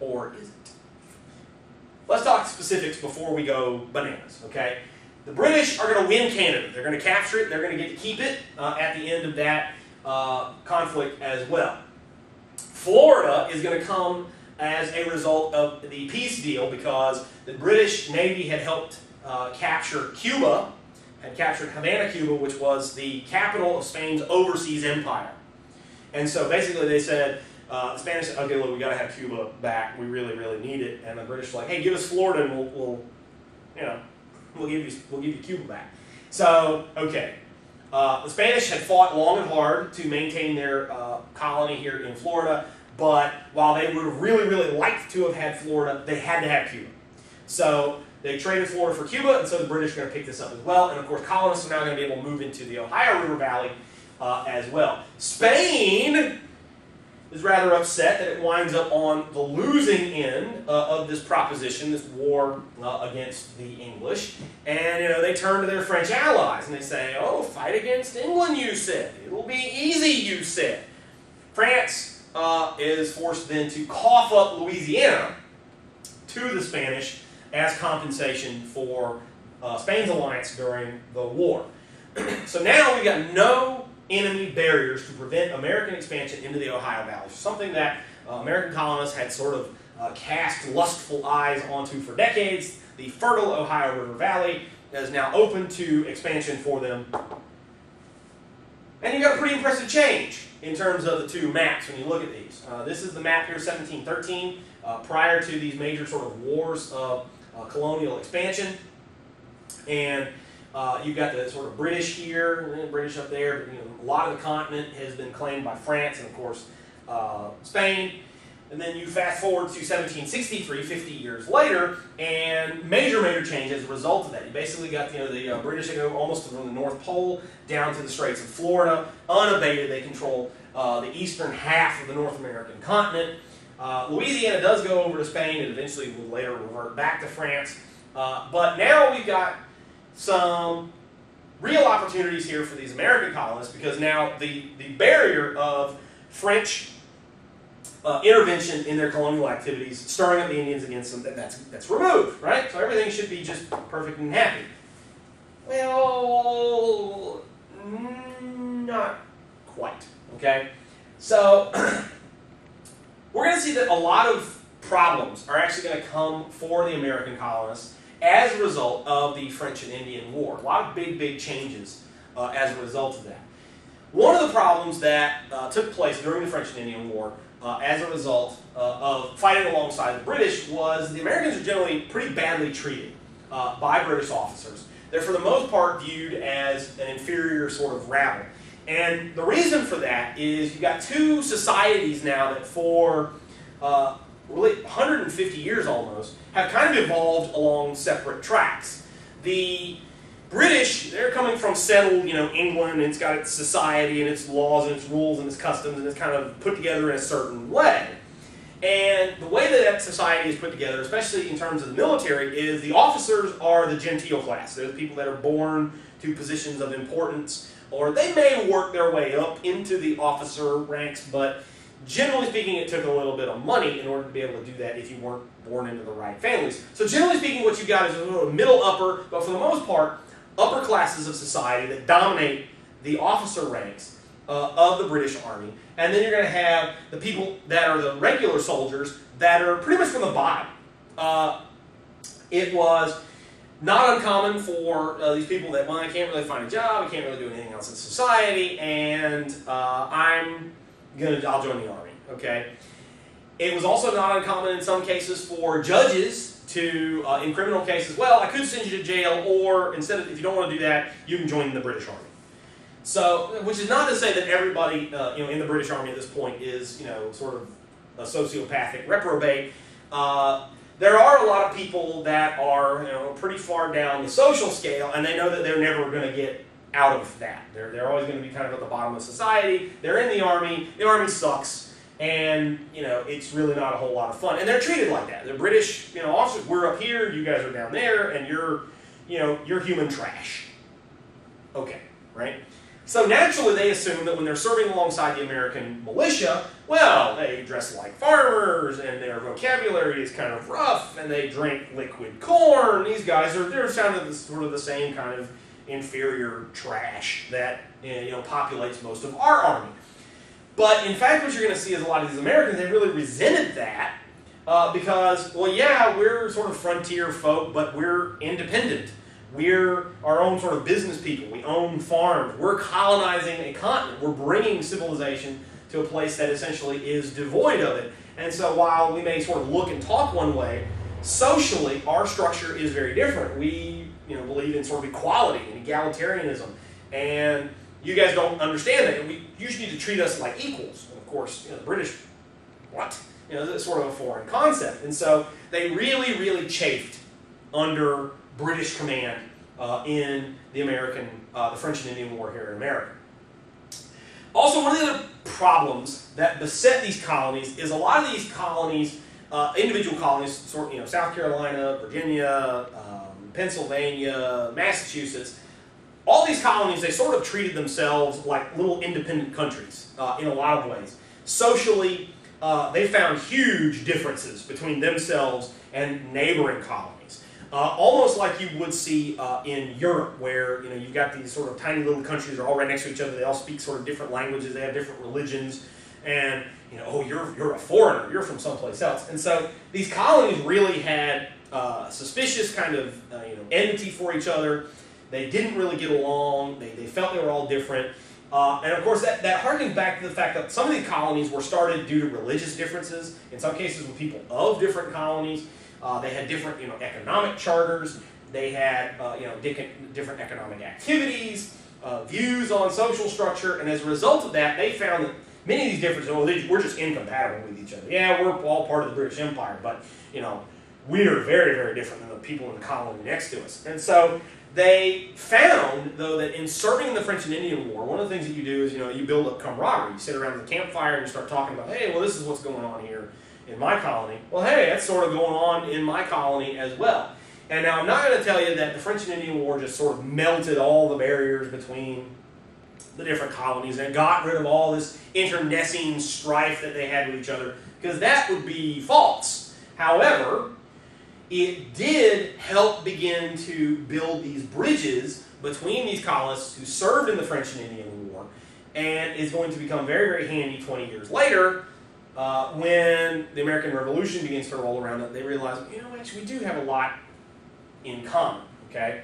Or is it? Let's talk specifics before we go bananas, okay? The British are going to win Canada. They're going to capture it. They're going to get to keep it uh, at the end of that uh, conflict as well. Florida is going to come as a result of the peace deal because the British Navy had helped uh, capture Cuba, had captured Havana, Cuba, which was the capital of Spain's overseas empire. And so basically they said, uh, the Spanish said, okay, look, we got to have Cuba back. We really, really need it. And the British were like, hey, give us Florida and we'll, we'll you know, we'll give you, we'll give you Cuba back. So, okay. Uh, the Spanish had fought long and hard to maintain their uh, colony here in Florida, but while they would have really, really liked to have had Florida, they had to have Cuba. So they traded Florida for Cuba, and so the British are going to pick this up as well. And of course, colonists are now going to be able to move into the Ohio River Valley uh, as well. Spain is rather upset that it winds up on the losing end uh, of this proposition, this war uh, against the English. And you know they turn to their French allies and they say, "Oh, fight against England," you said. It'll be easy, you said. France uh, is forced then to cough up Louisiana to the Spanish as compensation for uh, Spain's alliance during the war. so now we've got no enemy barriers to prevent American expansion into the Ohio Valley. Something that uh, American colonists had sort of uh, cast lustful eyes onto for decades. The fertile Ohio River Valley is now open to expansion for them. And you've got a pretty impressive change in terms of the two maps when you look at these. Uh, this is the map here, 1713, uh, prior to these major sort of wars of uh, colonial expansion. And uh, you've got the sort of British here, British up there. But, you know, a lot of the continent has been claimed by France and, of course, uh, Spain. And then you fast forward to 1763, 50 years later, and major, major change as a result of that. You basically got you know, the uh, British go almost from the North Pole down to the Straits of Florida, unabated. They control uh, the eastern half of the North American continent. Uh, Louisiana does go over to Spain and eventually will later revert back to France. Uh, but now we've got some real opportunities here for these American colonists because now the, the barrier of French uh, intervention in their colonial activities, stirring up the Indians against them, that's, that's removed, right? So everything should be just perfect and happy. Well, not quite, okay? So we're going to see that a lot of problems are actually going to come for the American colonists as a result of the French and Indian War. A lot of big, big changes uh, as a result of that. One of the problems that uh, took place during the French and Indian War uh, as a result uh, of fighting alongside the British was the Americans are generally pretty badly treated uh, by British officers. They're for the most part viewed as an inferior sort of rabble. And the reason for that is you've got two societies now that for uh, really 150 years almost have kind of evolved along separate tracks. The British, they're coming from settled, you know, England, and it's got its society and its laws and its rules and its customs, and it's kind of put together in a certain way. And the way that that society is put together, especially in terms of the military, is the officers are the genteel class. They're the people that are born to positions of importance, or they may work their way up into the officer ranks, but generally speaking, it took a little bit of money in order to be able to do that if you weren't born into the right families. So generally speaking, what you got is a middle upper, but for the most part, upper classes of society that dominate the officer ranks uh, of the British Army. And then you're going to have the people that are the regular soldiers that are pretty much from the bottom. Uh, it was not uncommon for uh, these people that, well, I can't really find a job, I can't really do anything else in society, and uh, I'm gonna, I'll join the army. Okay. It was also not uncommon in some cases for judges to, uh, in criminal cases, well, I could send you to jail, or instead of, if you don't want to do that, you can join the British Army. So, which is not to say that everybody, uh, you know, in the British Army at this point is, you know, sort of a sociopathic reprobate. Uh, there are a lot of people that are, you know, pretty far down the social scale, and they know that they're never going to get out of that. They're, they're always going to be kind of at the bottom of society. They're in the army. The army sucks. And, you know, it's really not a whole lot of fun. And they're treated like that. The British, you know, officers, we're up here, you guys are down there, and you're, you know, you're human trash. Okay, right? So naturally, they assume that when they're serving alongside the American militia, well, they dress like farmers, and their vocabulary is kind of rough, and they drink liquid corn. These guys are they're kind of the, sort of the same kind of inferior trash that you know populates most of our army. But in fact, what you're going to see is a lot of these Americans they really resented that uh, because, well, yeah, we're sort of frontier folk, but we're independent. We're our own sort of business people. We own farms. We're colonizing a continent. We're bringing civilization to a place that essentially is devoid of it. And so while we may sort of look and talk one way, socially our structure is very different. We you know believe in sort of equality and egalitarianism. And you guys don't understand that. And we usually need to treat us like equals. And of course, you know, the British, what? You know, that's sort of a foreign concept. And so they really, really chafed under British command uh, in the American, uh, the French and Indian War here in America. Also, one of the other problems that beset these colonies is a lot of these colonies, uh, individual colonies, sort you know, South Carolina, Virginia, um, Pennsylvania, Massachusetts, all these colonies, they sort of treated themselves like little independent countries uh, in a lot of ways. Socially, uh, they found huge differences between themselves and neighboring colonies. Uh, almost like you would see uh, in Europe, where you know you've got these sort of tiny little countries are all right next to each other. They all speak sort of different languages. They have different religions, and you know, oh, you're you're a foreigner. You're from someplace else. And so these colonies really had uh, suspicious kind of uh, you know enmity for each other. They didn't really get along. They, they felt they were all different. Uh, and of course, that, that harkens back to the fact that some of these colonies were started due to religious differences, in some cases with people of different colonies. Uh, they had different, you know, economic charters. They had, uh, you know, different economic activities, uh, views on social structure, and as a result of that, they found that many of these differences, well, they, we're just incompatible with each other. Yeah, we're all part of the British Empire, but, you know, we are very, very different than the people in the colony next to us. And so they found, though, that in serving in the French and Indian War, one of the things that you do is, you know, you build up camaraderie. You sit around the campfire and you start talking about, hey, well, this is what's going on here in my colony. Well, hey, that's sort of going on in my colony as well. And now I'm not going to tell you that the French and Indian War just sort of melted all the barriers between the different colonies and got rid of all this internecine strife that they had with each other, because that would be false. However, it did help begin to build these bridges between these colonists who served in the French and Indian War, and is going to become very, very handy 20 years later uh, when the American Revolution begins to roll around, they realize, you know, actually, we do have a lot in common. Okay.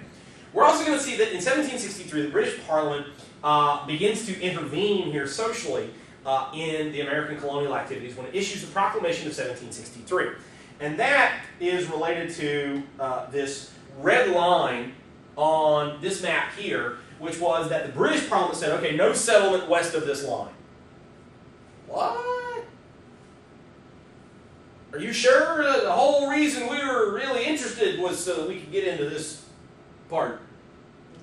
We're also going to see that in 1763, the British Parliament uh, begins to intervene here socially uh, in the American colonial activities when it issues the Proclamation of 1763. And that is related to uh, this red line on this map here, which was that the British Parliament said, okay, no settlement west of this line. What? Are you sure? The whole reason we were really interested was so that we could get into this part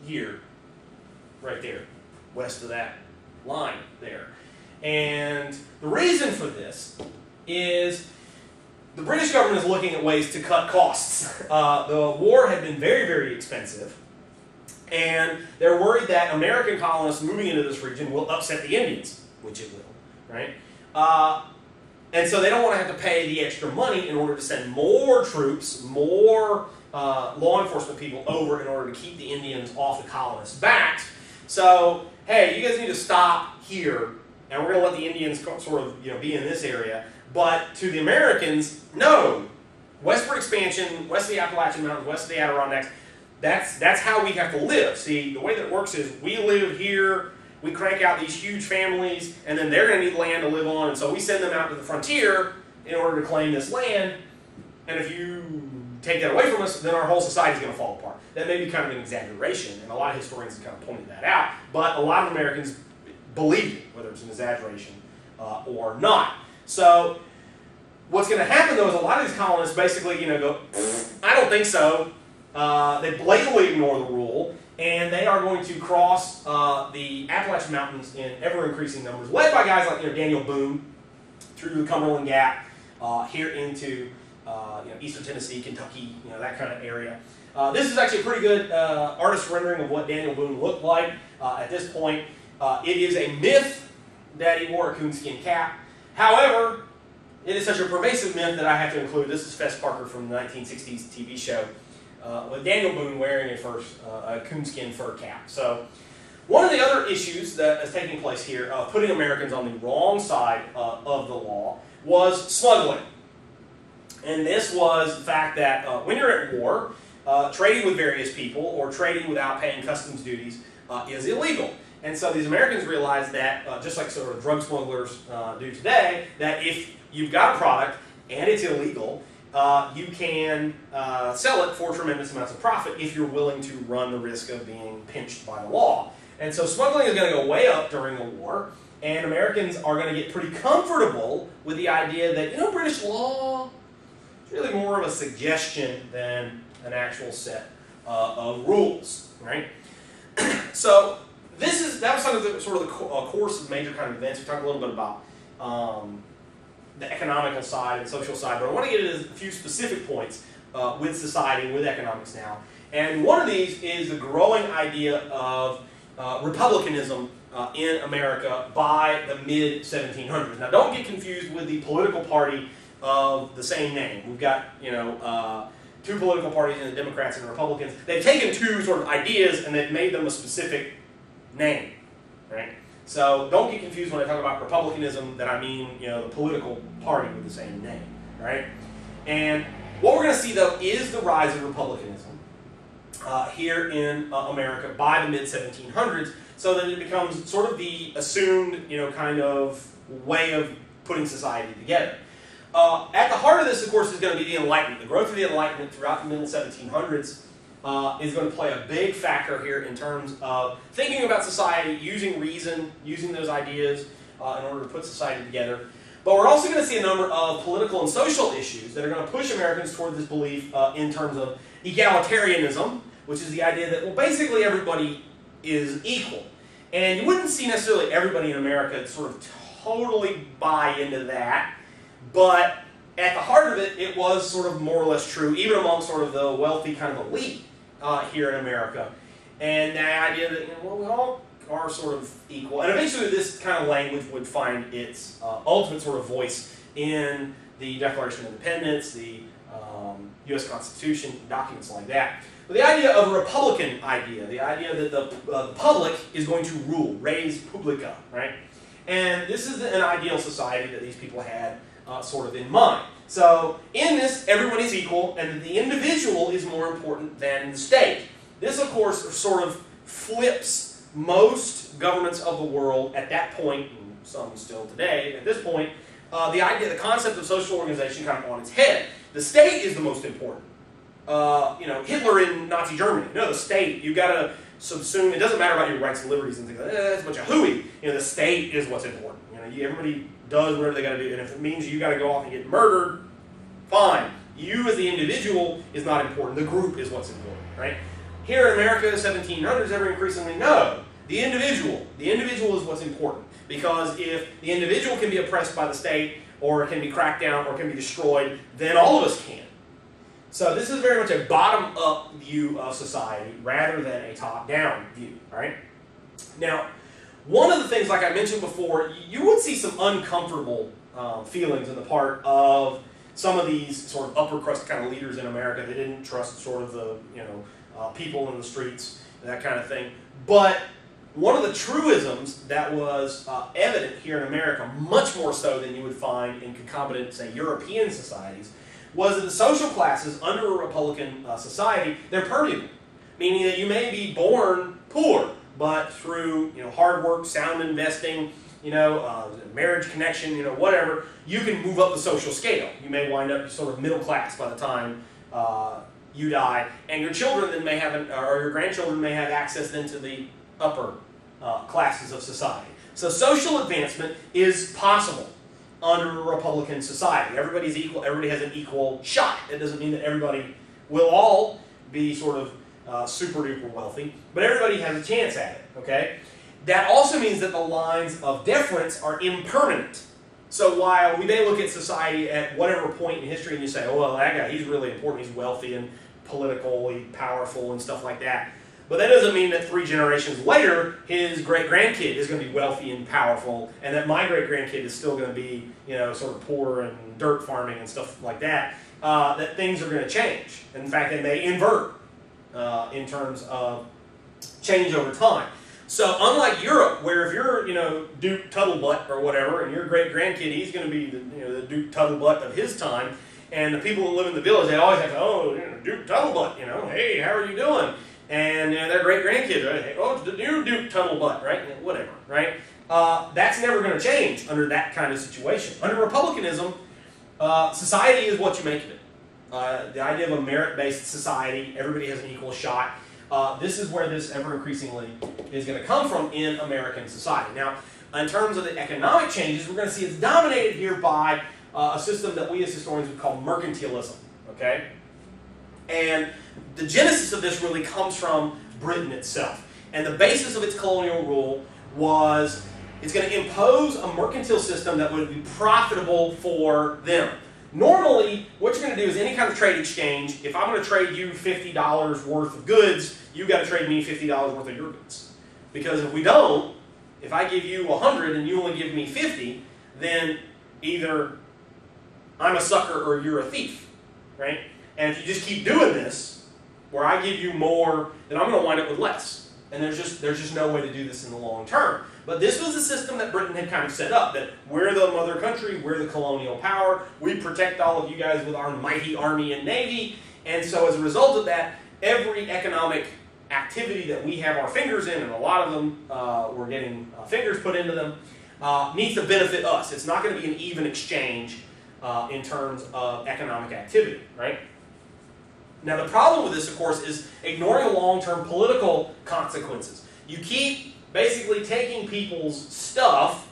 here, right there, west of that line there. And the reason for this is the British government is looking at ways to cut costs. Uh, the war had been very, very expensive, and they're worried that American colonists moving into this region will upset the Indians, which it will, right? Uh, and so they don't want to have to pay the extra money in order to send more troops, more uh, law enforcement people over in order to keep the Indians off the colonists' backs. So, hey, you guys need to stop here, and we're going to let the Indians sort of you know be in this area. But to the Americans, no. Westward expansion, west of the Appalachian Mountains, west of the Adirondacks, that's, that's how we have to live. See, the way that it works is we live here, we crank out these huge families, and then they're going to need land to live on, and so we send them out to the frontier in order to claim this land. And if you take that away from us, then our whole society is going to fall apart. That may be kind of an exaggeration, and a lot of historians have kind of pointed that out, but a lot of Americans believe it, whether it's an exaggeration uh, or not. So what's going to happen though is a lot of these colonists basically, you know, go, I don't think so. Uh, they blatantly ignore the rule, and they are going to cross uh, the Appalachian Mountains in ever increasing numbers, led by guys like you know Daniel Boone through the Cumberland Gap uh, here into uh, you know, eastern Tennessee, Kentucky, you know that kind of area. Uh, this is actually a pretty good uh, artist rendering of what Daniel Boone looked like at this point. it is a myth that he wore a coonskin cap. However, it is such a pervasive myth that I have to include. This is Fess Parker from the 1960s TV show uh, with Daniel Boone wearing a, first, uh, a coonskin fur cap. So one of the other issues that is taking place here, uh, putting Americans on the wrong side uh, of the law, was smuggling. And this was the fact that uh, when you're at war, uh, trading with various people or trading without paying customs duties is illegal. And so these Americans realized that, uh, just like sort of drug smugglers uh, do today, that if you've got a product and it's illegal, uh, you can uh, sell it for tremendous amounts of profit if you're willing to run the risk of being pinched by the law. And so smuggling is going to go way up during the war, and Americans are going to get pretty comfortable with the idea that, you know, British law is really more of a suggestion than an actual set uh, of rules, right? so this is that was sort of the, sort of the co uh, course of major kind of events. We talked a little bit about um, the economical side and social side, but I want to get into a few specific points uh, with society, and with economics now. And one of these is the growing idea of uh, republicanism uh, in America by the mid 1700s. Now, don't get confused with the political party of the same name. We've got, you know, uh, two political parties, the Democrats and the Republicans. They've taken two sort of ideas and they've made them a specific name, right? So don't get confused when I talk about republicanism that I mean, you know, the political party with the same name, right? And what we're going to see though is the rise of republicanism uh, here in uh, America by the mid 1700s, so that it becomes sort of the assumed, you know, kind of way of putting society together. Uh, at the heart of this, of course, is going to be the Enlightenment. The growth of the Enlightenment throughout the middle 1700s uh, is going to play a big factor here in terms of thinking about society, using reason, using those ideas uh, in order to put society together. But we're also going to see a number of political and social issues that are going to push Americans toward this belief uh, in terms of egalitarianism, which is the idea that, well, basically everybody is equal. And you wouldn't see necessarily everybody in America sort of totally buy into that, but at the heart of it, it was sort of more or less true, even among sort of the wealthy kind of elite uh, here in America. And the idea that, you know, well, we all are sort of equal. And eventually this kind of language would find its uh, ultimate sort of voice in the Declaration of Independence, the um, U.S. Constitution, documents like that. But the idea of a Republican idea, the idea that the, uh, public is going to rule, res publica, right? And this is an ideal society that these people had uh, sort of in mind. So in this, everyone is equal, and the individual is more important than the state. This, of course, sort of flips most governments of the world at that and some still today at this point, uh, the idea, the concept of social organization kind of on its head. The state is the most important. Uh, you know, Hitler in Nazi Germany. No, the state. You've got to subsume. It doesn't matter about your rights and liberties and things like that. It's a bunch of hooey. You know, the state is what's important. You everybody does whatever they got to do, and if it means you got to go off and get murdered, fine. You as the individual is not important. The group is what's important, right? Here in America, 1700s, ever increasingly, no. The individual. The individual is what's important. Because if the individual can be oppressed by the state, or can be cracked down, or can be destroyed, then all of us can. So this is very much a bottom-up view of society rather than a top-down view, all right? Now, one of the things, like I mentioned before, you would see some uncomfortable um, feelings on the part of some of these sort of upper crust kind of leaders in America. They didn't trust sort of the, you know, uh, people in the streets, that kind of thing. But one of the truisms that was uh, evident here in America, much more so than you would find in concomitant, say, European societies, was that the social classes under a Republican uh, society, they're permeable. Meaning that you may be born poor, but through you know, hard work, sound investing, you know, uh, marriage connection, you know, whatever, you can move up the social scale. You may wind up sort of middle class by the time uh, you die, and your children then may have, an, or your grandchildren may have access then to the upper uh, classes of society. So social advancement is possible under a Republican society. Everybody's equal. Everybody has an equal shot. It doesn't mean that everybody will all be sort of uh, super duper wealthy, but everybody has a chance at it. Okay. That also means that the lines of deference are impermanent. So while we may look at society at whatever point in history and you say, oh, well, that guy, he's really important, he's wealthy and politically powerful and stuff like that. But that doesn't mean that three generations later, his great grandkid is going to be wealthy and powerful, and that my great grandkid is still going to be, you know, sort of poor and dirt farming and stuff like that. Uh, that things are going to change. In fact, they may invert uh, in terms of change over time. So unlike Europe, where if you're, you know, Duke Tuttlebutt or whatever, and your great grandkid, he's going to be the, you know, the Duke Tuttlebutt of his time, and the people that live in the village, they always have to, oh, you know, Duke Tuttlebutt, you know, hey, how are you doing? And you know, their great grandkids, right? oh, it's the new Duke Tuttlebutt, right? You know, whatever, right? Uh, that's never going to change under that kind of situation. Under republicanism, uh, society is what you make of it. Uh, the idea of a merit-based society, everybody has an equal shot. Uh, this is where this ever increasingly is going to come from in American society. Now, in terms of the economic changes, we're going to see it's dominated here by uh, a system that we as historians would call mercantilism. Okay, and the genesis of this really comes from Britain itself, and the basis of its colonial rule was it's going to impose a mercantile system that would be profitable for them. Normally, what you're going to do is any kind of trade exchange. If I'm going to trade you $50 worth of goods, you've got to trade me $50 worth of your goods. Because if we don't, if I give you 100 and you only give me 50, then either I'm a sucker or you're a thief, right? And if you just keep doing this, where I give you more, then I'm going to wind up with less. And there's just there's just no way to do this in the long term. But this was a system that Britain had kind of set up, that we're the mother country, we're the colonial power, we protect all of you guys with our mighty army and navy, and so as a result of that, every economic activity that we have our fingers in, and a lot of them uh, we're getting uh, fingers put into them, uh, needs to benefit us. It's not going to be an even exchange uh, in terms of economic activity, right? Now the problem with this, of course, is ignoring long-term political consequences. You keep basically taking people's stuff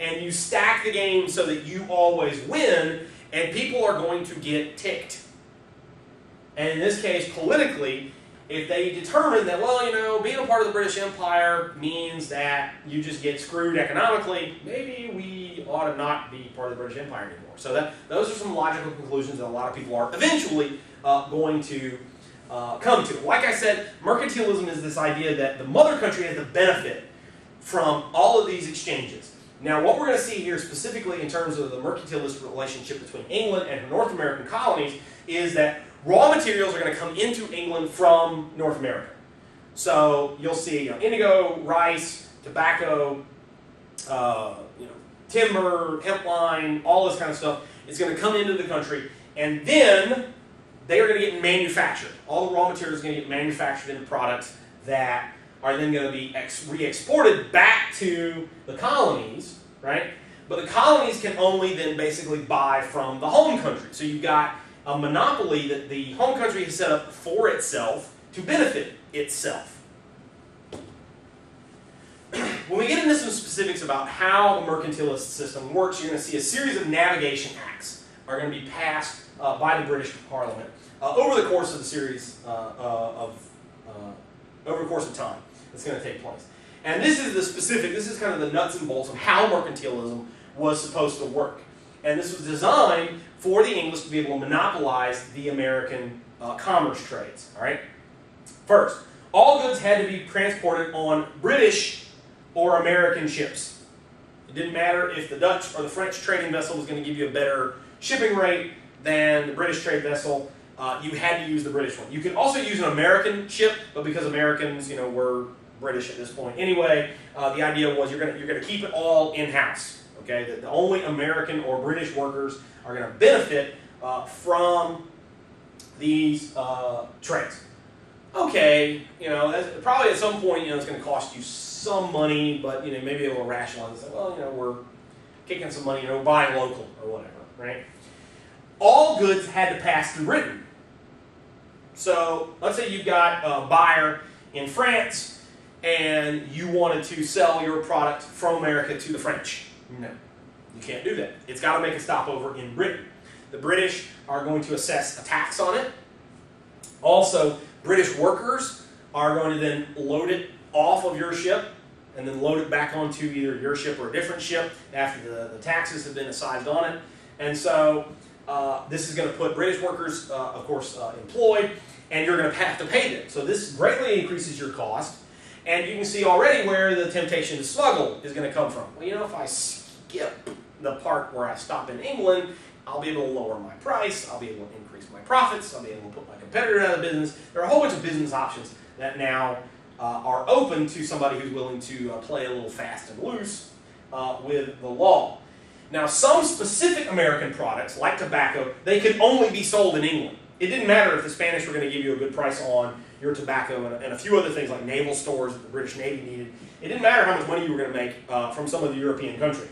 and you stack the game so that you always win, and people are going to get ticked. And in this case, politically, if they determine that, well, you know, being a part of the British Empire means that you just get screwed economically, maybe we ought to not be part of the British Empire anymore. So that those are some logical conclusions that a lot of people are eventually uh, going to uh, come to. Like I said, mercantilism is this idea that the mother country has the benefit from all of these exchanges. Now, what we're going to see here specifically in terms of the mercantilist relationship between England and her North American colonies is that raw materials are going to come into England from North America. So you'll see you know, indigo, rice, tobacco, uh, you know, timber, hemp line, all this kind of stuff. It's going to come into the country, and then they are going to get manufactured. All the raw materials are going to get manufactured into products that are then going to be re-exported back to the colonies right? But the colonies can only then basically buy from the home country. So you've got a monopoly that the home country has set up for itself to benefit itself. when we get into some specifics about how the mercantilist system works, you're going to see a series of navigation acts are going to be passed uh, by the British Parliament uh, over the course of the series uh, uh of over the course of time that's going to take place. And this is the specific, this is kind of the nuts and bolts of how mercantilism was supposed to work. And this was designed for the English to be able to monopolize the American commerce trades. All right. First, all goods had to be transported on British or American ships. It didn't matter if the Dutch or the French trading vessel was going to give you a better shipping rate than the British trade vessel. Uh, you had to use the British one. You could also use an American ship, but because Americans, you know, were British at this point anyway, uh, the idea was you're gonna you're gonna keep it all in-house. Okay, that the only American or British workers are going to benefit uh, from these uh, trades. Okay, you know, probably at some point, you know, it's going to cost you some money, but you know, maybe able to rationalize and say, well, you know, we're kicking some money, you know, buying local or whatever, right? All goods had to pass through Britain. So let's say you've got a buyer in France and you wanted to sell your product from America to the French. No, you can't do that. It's got to make a stopover in Britain. The British are going to assess a tax on it. Also, British workers are going to then load it off of your ship and then load it back onto either your ship or a different ship after the, the taxes have been assigned on it. And so uh, this is going to put British workers, uh, of course, uh, employed, and you're going to have to pay them. So this greatly increases your cost. And you can see already where the temptation to smuggle is going to come from. Well, you know, if I skip the part where I stop in England, I'll be able to lower my price, I'll be able to increase my profits, I'll be able to put my competitor out of business. There are a whole bunch of business options that now uh, are open to somebody who's willing to uh, play a little fast and loose with the law. Now, some specific American products, like tobacco, they could only be sold in England. It didn't matter if the Spanish were going to give you a good price on your tobacco and, and, a few other things like naval stores that the British Navy needed. It didn't matter how much money you were going to make uh, from some of the European country.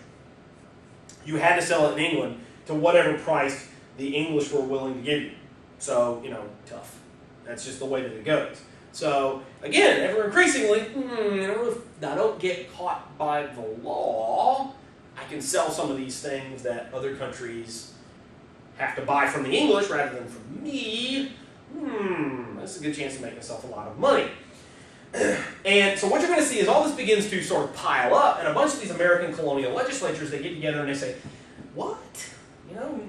You had to sell it in England to whatever price the English were willing to give you. So, you know, tough. That's just the way that it goes. So, again, ever increasingly, hmm, I don't get caught by the law, I can sell some of these things that other countries have to buy from the English rather than from me. Hmm, that's a good chance to make myself a lot of money. and so what you're going to see is all this begins to sort of pile up, and a bunch of these American colonial legislatures, they get together and they say, what? You know,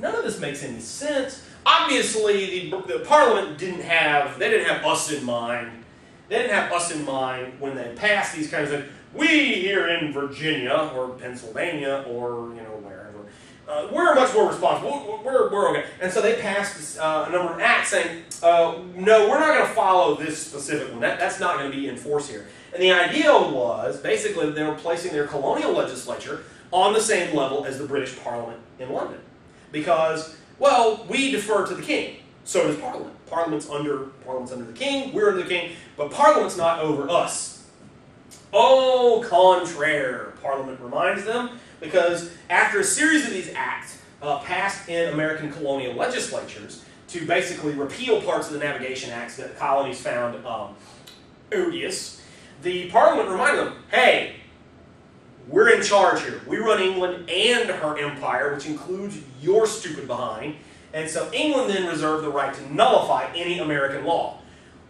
none of this makes any sense. Obviously, the, the Parliament didn't have, they didn't have us in mind. They didn't have us in mind when they passed these kinds of, we here in Virginia or Pennsylvania or, you know, wherever, uh, we're much more responsible. We're, we're okay. And so they passed uh, a number of acts saying, uh, no, we're not going to follow this specific one. That, that's not going to be in force here. And the idea was basically they were placing their colonial legislature on the same level as the British Parliament in London. Because, well, we defer to the king. So does Parliament. Parliament's under Parliament's under the king, we're under the king, but Parliament's not over us. Au contraire, Parliament reminds them, because after a series of these acts uh, passed in American colonial legislatures to basically repeal parts of the Navigation Acts that the colonies found um, odious, the Parliament reminded them, hey, we're in charge here. We run England and her empire, which includes your stupid behind. And so England then reserved the right to nullify any American law.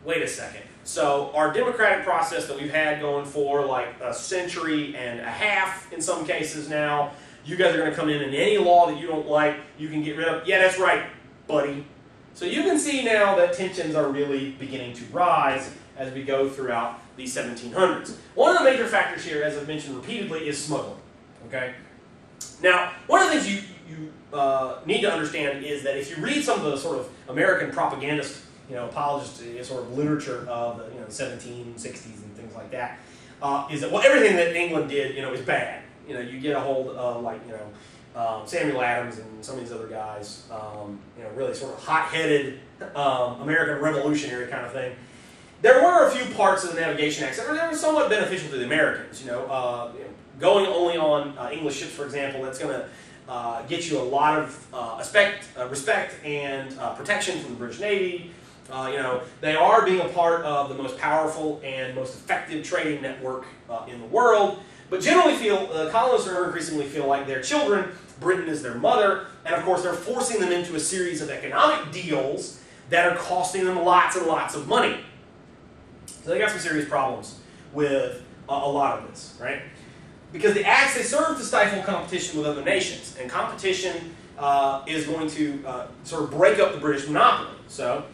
Wait a second. So our democratic process that we've had going for like a century and a half in some cases now, you guys are going to come in and any law that you don't like, you can get rid of. Yeah, that's right, buddy. So you can see now that tensions are really beginning to rise as we go throughout the 1700s. One of the major factors here, as I've mentioned repeatedly, is smuggling. Okay. Now, one of the things you you uh, need to understand is that if you read some of the sort of American propagandist, you know, apologist sort of literature of the you know 1760s and things like that, uh, is that well everything that England did, you know, is bad. You know, you get a hold of like you know. Um, Samuel Adams and some of these other guys, um, you know, really sort of hot-headed um, American revolutionary kind of thing there were a few parts of the Navigation Act that were somewhat beneficial to the Americans. You know, uh, you know going only on uh, English ships, for example, that's going to uh, get you a lot of uh, respect, uh, respect and uh, protection from the British Navy. Uh, you know, they are being a part of the most powerful and most effective trading network in the world. But generally, feel the colonists are increasingly feel like their children. Britain is their mother, and of course, they're forcing them into a series of economic deals that are costing them lots and lots of money. So they got some serious problems with a lot of this, right? Because the acts, they serve to stifle competition with other nations. And competition uh, is going to uh, sort of break up the British monopoly. So,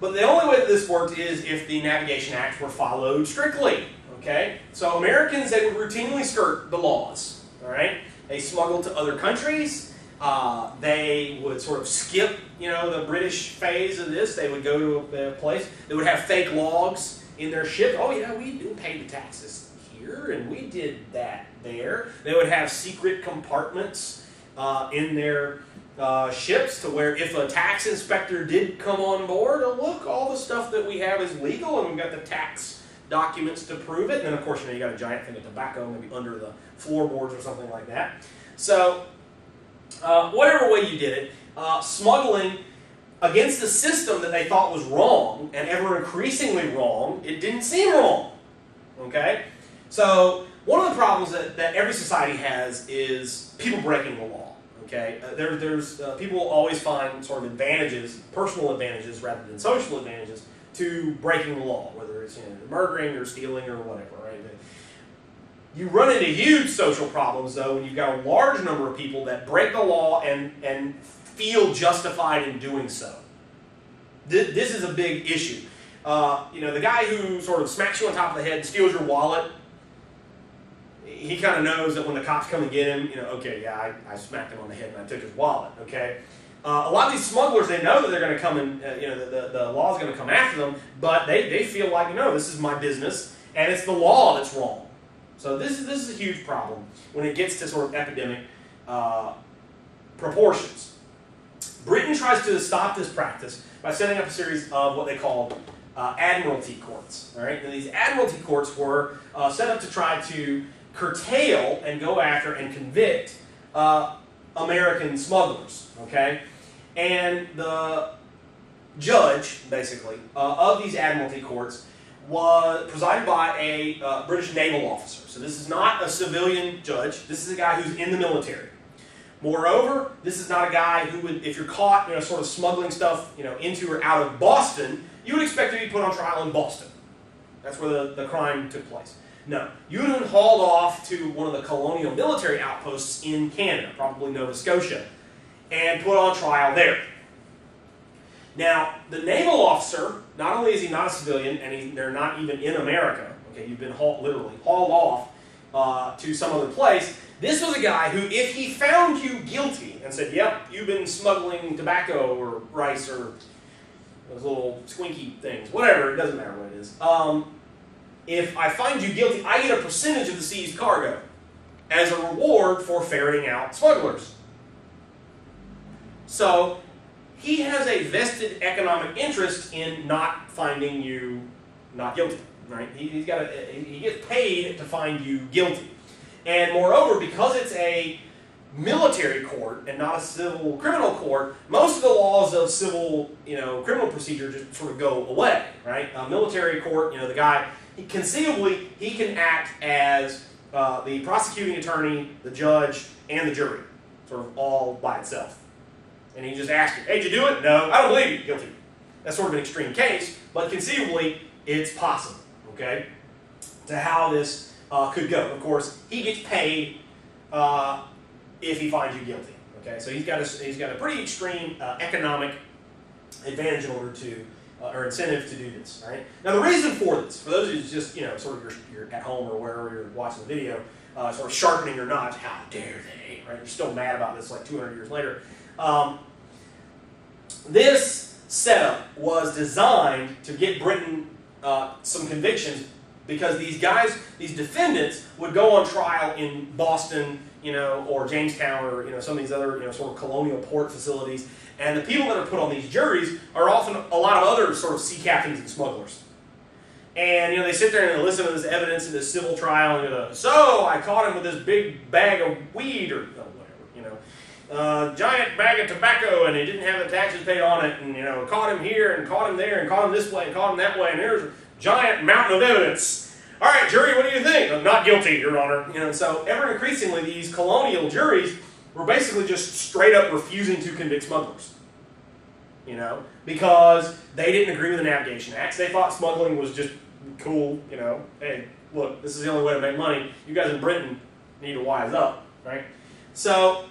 but the only way that this worked is if the Navigation Acts were followed strictly. Okay? So Americans, they would routinely skirt the laws. All right? They smuggled to other countries. Uh, they would sort of skip, you know, the British phase of this. They would go to a place. They would have fake logs in their ship. Oh yeah, we do pay the taxes here, and we did that there. They would have secret compartments uh, in their uh, ships to where if a tax inspector did come on board, oh look, all the stuff that we have is legal, and we've got the tax documents to prove it. And then of course, you know, you got a giant thing of tobacco maybe under the floorboards or something like that. So, uh, whatever way you did it, uh, smuggling against a system that they thought was wrong and ever increasingly wrong, it didn't seem wrong. Okay? So, one of the problems that, that every society has is people breaking the law. Okay? Uh, there, there's, uh, people always find sort of advantages, personal advantages rather than social advantages, to breaking the law, whether it's you know, murdering or stealing or whatever, right? You run into huge social problems, though, when you've got a large number of people that break the law and, and feel justified in doing so. This, this is a big issue. Uh, you know, the guy who sort of smacks you on top of the head and steals your wallet, he kind of knows that when the cops come and get him, you know, okay, yeah, I, I smacked him on the head and I took his wallet, okay? Uh, a lot of these smugglers, they know that they're going to come and, uh, you know, the, the, the law is going to come after them, but they, they feel like, you know, this is my business, and it's the law that's wrong. So this is, this is a huge problem when it gets to sort of epidemic uh, proportions. Britain tries to stop this practice by setting up a series of what they call uh, admiralty courts. All right, and these admiralty courts were uh, set up to try to curtail and go after and convict uh, American smugglers. Okay, and the judge, basically, uh, of these admiralty courts was presided by a uh, British naval officer. So this is not a civilian judge. This is a guy who's in the military. Moreover, this is not a guy who would, if you're caught, you know, sort of smuggling stuff, you know, into or out of Boston, you would expect to be put on trial in Boston. That's where the, the crime took place. No, been hauled off to one of the colonial military outposts in Canada, probably Nova Scotia, and put on trial there. Now, the naval officer, not only is he not a civilian, and he, they're not even in America, okay, you've been hauled, literally hauled off uh, to some other place. This was a guy who, if he found you guilty and said, yep, you've been smuggling tobacco or rice or those little squinky things, whatever, it doesn't matter what it is. Um, if I find you guilty, I get a percentage of the seized cargo as a reward for ferreting out smugglers. So he has a vested economic interest in not finding you not guilty, right? He, has got a, he gets paid to find you guilty. And moreover, because it's a military court and not a civil criminal court, most of the laws of civil, you know, criminal procedure just sort of go away, right? A military court, you know, the guy, conceivably, he can act as uh, the prosecuting attorney, the judge, and the jury, sort of all by itself and he just asked you, hey, did you do it? No, I don't believe you. Guilty. That's sort of an extreme case, but conceivably, it's possible, okay, to how this uh, could go. Of course, he gets paid uh, if he finds you guilty, okay? So he's got a, he's got a pretty extreme uh, economic advantage in order to, uh, or incentive to do this, right? Now, the reason for this, for those of you just, you know, sort of you're, you're at home or wherever you're watching the video, uh, sort of sharpening your knives, how dare they, right? You're still mad about this like 200 years later. Um, this setup was designed to get Britain uh, some convictions because these guys, these defendants, would go on trial in Boston, you know, or Jamestown, or you know, some of these other, you know, sort of colonial port facilities. And the people that are put on these juries are often a lot of other sort of sea captains and smugglers. And you know they sit there and they listen to this evidence in this civil trial, and so I caught him with this big bag of weed or whatever, you know, uh, giant bag of tobacco, and he didn't have the taxes paid on it, and you know caught him here and caught him there and caught him this way and caught him that way, and there's a giant mountain of evidence. All right, jury, what do you think? I'm not guilty, Your Honor. You know, so ever increasingly, these colonial juries were basically just straight up refusing to convict smugglers. You know, because they didn't agree with the Navigation Acts. They thought smuggling was just cool. You know, hey, look, this is the only way to make money. You guys in Britain need to wise up, right? So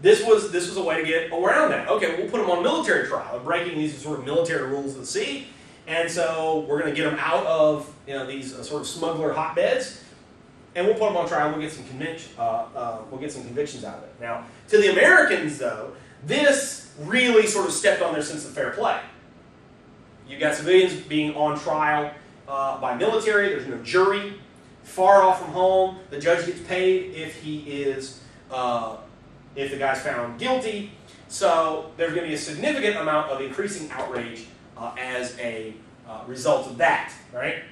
this was this was a way to get around that. Okay, we'll put them on military trial, breaking these sort of military rules of the sea and so we're going to get them out of you know, these uh, sort of smuggler hotbeds, and we'll put them on trial. We'll get some uh, uh, we'll get some convictions out of it. Now, to the Americans, though, this really sort of stepped on their sense of fair play. You've got civilians being on trial uh, by military. There's no jury. Far off from home, the judge gets paid if he is uh, if the guy's found guilty. So there's going to be a significant amount of increasing outrage uh, as a uh, result of that, right?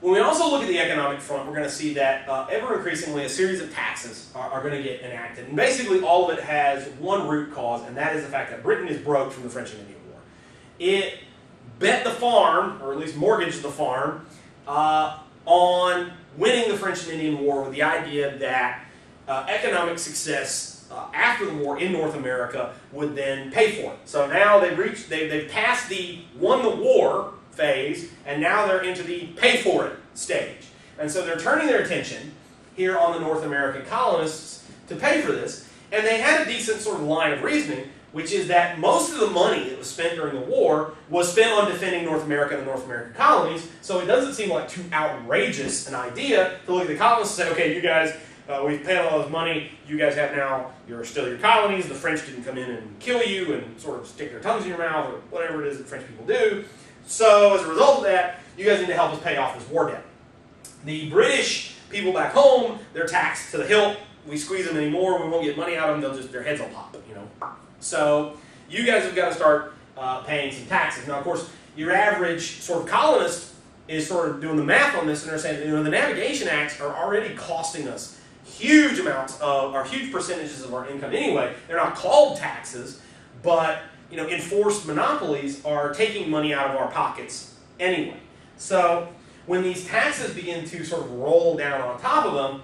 When we also look at the economic front, we're going to see that uh, ever increasingly a series of taxes are, are, going to get enacted. And basically all of it has one root cause, and that is the fact that Britain is broke from the French and Indian War. It bet the farm, or at least mortgaged the farm, uh, on winning the French and Indian War with the idea that uh, economic success uh, after the war in North America would then pay for it. So now they've reached, they, they've passed the won the war phase, and now they're into the pay for it stage. And so they're turning their attention here on the North American colonists to pay for this. And they had a decent sort of line of reasoning, which is that most of the money that was spent during the war was spent on defending North America and the North American colonies. So it doesn't seem like too outrageous an idea to look at the colonists and say, okay, you guys uh, we've paid all this money. You guys have now, you're still your colonies. The French didn't come in and kill you and sort of stick their tongues in your mouth or whatever it is that French people do. So as a result of that, you guys need to help us pay off this war debt. The British people back home, they're taxed to the hilt. We squeeze them anymore, we won't get money out of them. They'll just their heads will pop. You know. So you guys have got to start uh, paying some taxes. Now, of course, your average sort of colonist is sort of doing the math on this, and they're saying, you know, the navigation acts are already costing us huge amounts of, or huge percentages of our income anyway. They're not called taxes, but you know, enforced monopolies are taking money out of our pockets anyway. So when these taxes begin to sort of roll down on top of them,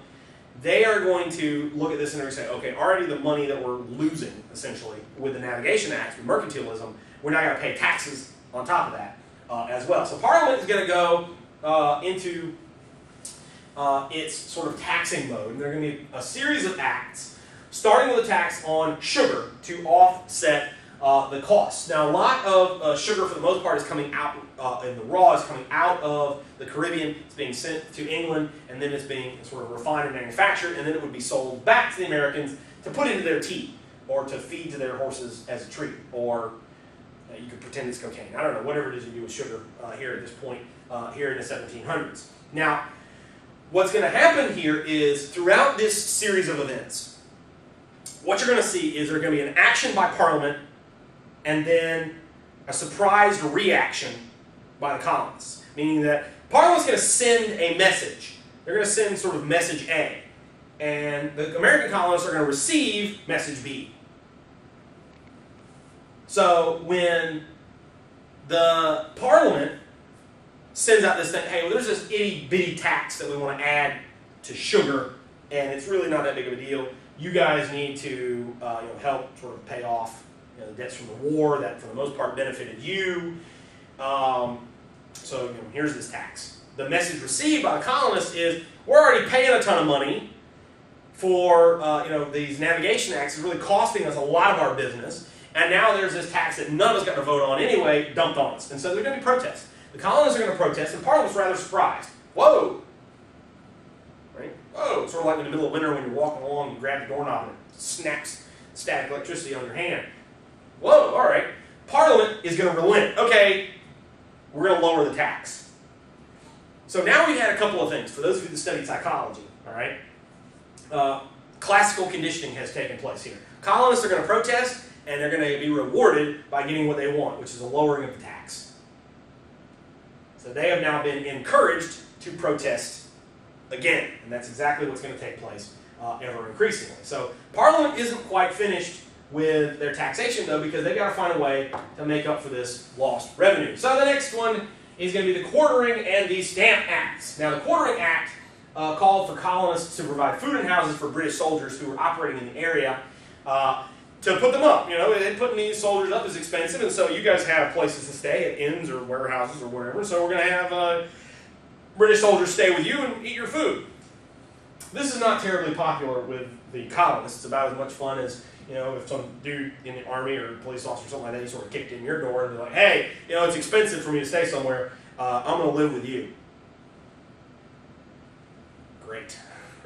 they are going to look at this and say, okay, already the money that we're losing, essentially, with the Navigation Act, with mercantilism, we're not going to pay taxes on top of that uh, as well. So Parliament is going to go uh, into uh, its sort of taxing mode. And there are going to be a series of acts, starting with a tax on sugar to offset uh, the costs. Now, a lot of uh, sugar, for the most part, is coming out uh, in the raw, is coming out of the Caribbean. It's being sent to England, and then it's being sort of refined and manufactured, and then it would be sold back to the Americans to put into their tea or to feed to their horses as a treat, or uh, you could pretend it's cocaine. I don't know, whatever it is you do with sugar uh, here at this point, here in the 1700s. Now, what's going to happen here is throughout this series of events, what you're going to see is there's going to be an action by Parliament and then a surprised reaction by the colonists. Meaning that Parliament's going to send a message. They're going to send sort of message A. And the American colonists are going to receive message B. So when the Parliament sends out this thing, hey, well, there's this itty bitty tax that we want to add to sugar, and it's really not that big of a deal. You guys need to uh, you know, help sort of pay off you know, the debts from the war that, for the most part, benefited you. Um, so you know, here's this tax. The message received by the colonists is we're already paying a ton of money for uh, you know these navigation acts. It's really costing us a lot of our business. And now there's this tax that none of us got to vote on anyway, dumped on us. And so there's going to be protests. The colonists are going to protest, and Parliament's rather surprised. Whoa! Right? Whoa! Sort of like in the middle of winter when you're walking along, you grab the doorknob and it snaps static electricity on your hand. Whoa, all right. Parliament is going to relent. Okay, we're going to lower the tax. So now we've had a couple of things. For those of you that studied psychology, all right, uh, classical conditioning has taken place here. Colonists are going to protest, and they're going to be rewarded by getting what they want, which is a lowering of the tax. So they have now been encouraged to protest again. And that's exactly what's going to take place uh, ever increasingly. So Parliament isn't quite finished with their taxation, though, because they've got to find a way to make up for this lost revenue. So the next one is going to be the Quartering and the Stamp Acts. Now, the Quartering Act uh, called for colonists to provide food and houses for British soldiers who were operating in the area. Uh, to put them up. You know, and putting these soldiers up is expensive, and so you guys have places to stay at inns or warehouses or wherever. So we're going to have uh, British soldiers stay with you and eat your food. This is not terribly popular with the colonists. It's about as much fun as you know if some dude in the army or police officer or something like that, he sort of kicked in your door and be like, "Hey, you know, it's expensive for me to stay somewhere. Uh, I'm going to live with you." Great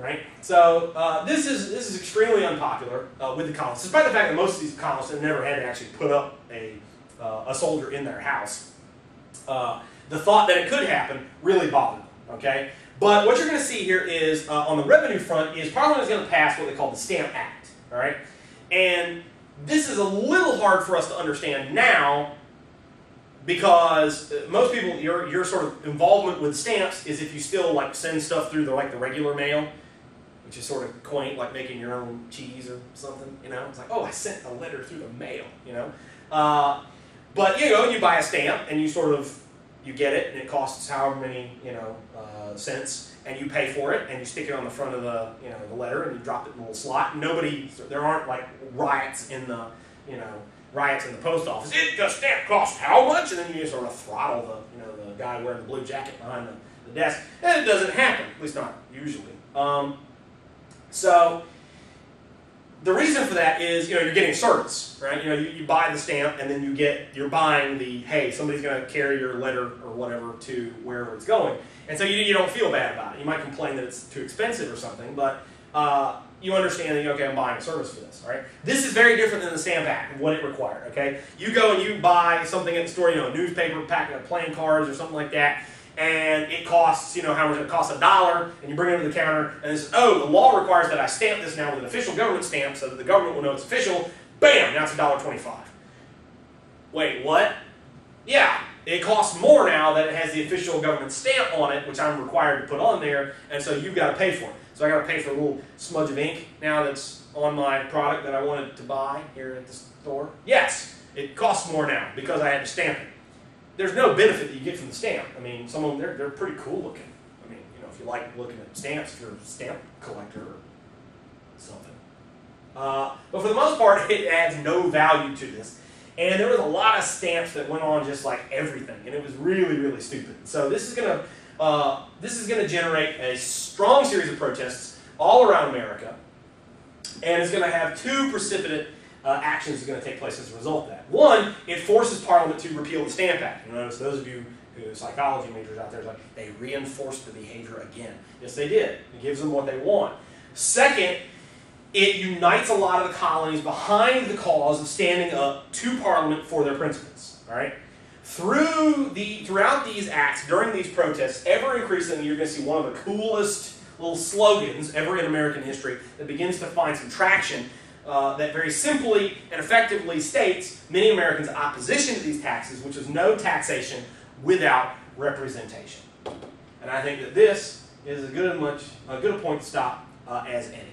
right? So uh, this is this is extremely unpopular uh, with the colonists, despite the fact that most of these colonists have never had to actually put up a uh, a soldier in their house. Uh, the thought that it could happen really bothered them. Okay, but what you're going to see here is uh, on the revenue front is Parliament is going to pass what they call the Stamp Act. All right, and this is a little hard for us to understand now because uh, most people your your sort of involvement with stamps is if you still like send stuff through the like the regular mail which is sort of quaint, like making your own cheese or something. You know, it's like, oh, I sent a letter through the mail. You know, uh, but you know, you buy a stamp and you sort of you get it, and it costs however many you know uh, cents, and you pay for it, and you stick it on the front of the you know the letter, and you drop it in a little slot. Nobody, there aren't like riots in the you know riots in the post office. It the stamp costs how much, and then you just sort of throttle the you know the guy wearing the blue jacket behind the, the desk, and it doesn't happen, at least not usually. Um, so the reason for that is, you know, you're getting service, right? You know, you, you buy the stamp and then you get, you're buying the, hey, somebody's going to carry your letter or whatever to wherever it's going. And so you, you don't feel bad about it. You might complain that it's too expensive or something, but uh, you understand that, okay, I'm buying a service for this, right? This is very different than the Stamp Act and what it required, okay? You go and you buy something at the store, you know, a newspaper, packet of playing cards or something like that, and it costs, you know, how much it costs a dollar, and you bring it to the counter, and it says, oh, the law requires that I stamp this now with an official government stamp so that the government will know it's official. Bam, now it's a dollar twenty-five. Wait, what? Yeah, it costs more now that it has the official government stamp on it, which I'm required to put on there, and so you've got to pay for it. So I got to pay for a little smudge of ink now that's on my product that I wanted to buy here at the store. Yes, it costs more now because I had to stamp it there's no benefit that you get from the stamp. I mean, some of them, they're, they're pretty cool looking. I mean, you know, if you like looking at stamps, if you're a stamp collector or something. Uh, but for the most part, it adds no value to this. And there was a lot of stamps that went on just like everything, and it was really, really stupid. So this is gonna, uh, this is gonna generate a strong series of protests all around America, and it's gonna have two precipitate uh, actions are going to take place as a result of that. One, it forces Parliament to repeal the Stamp Act. You notice those of you who psychology majors out there, like they reinforced the behavior again. Yes, they did. It gives them what they want. Second, it unites a lot of the colonies behind the cause of standing up to Parliament for their principles. All right. Through the throughout these acts, during these protests, ever increasingly, you're going to see one of the coolest little slogans ever in American history that begins to find some traction uh, that very simply and effectively states many Americans' opposition to these taxes, which is no taxation without representation. And I think that this is as good a, much, a good a point to stop uh, as any.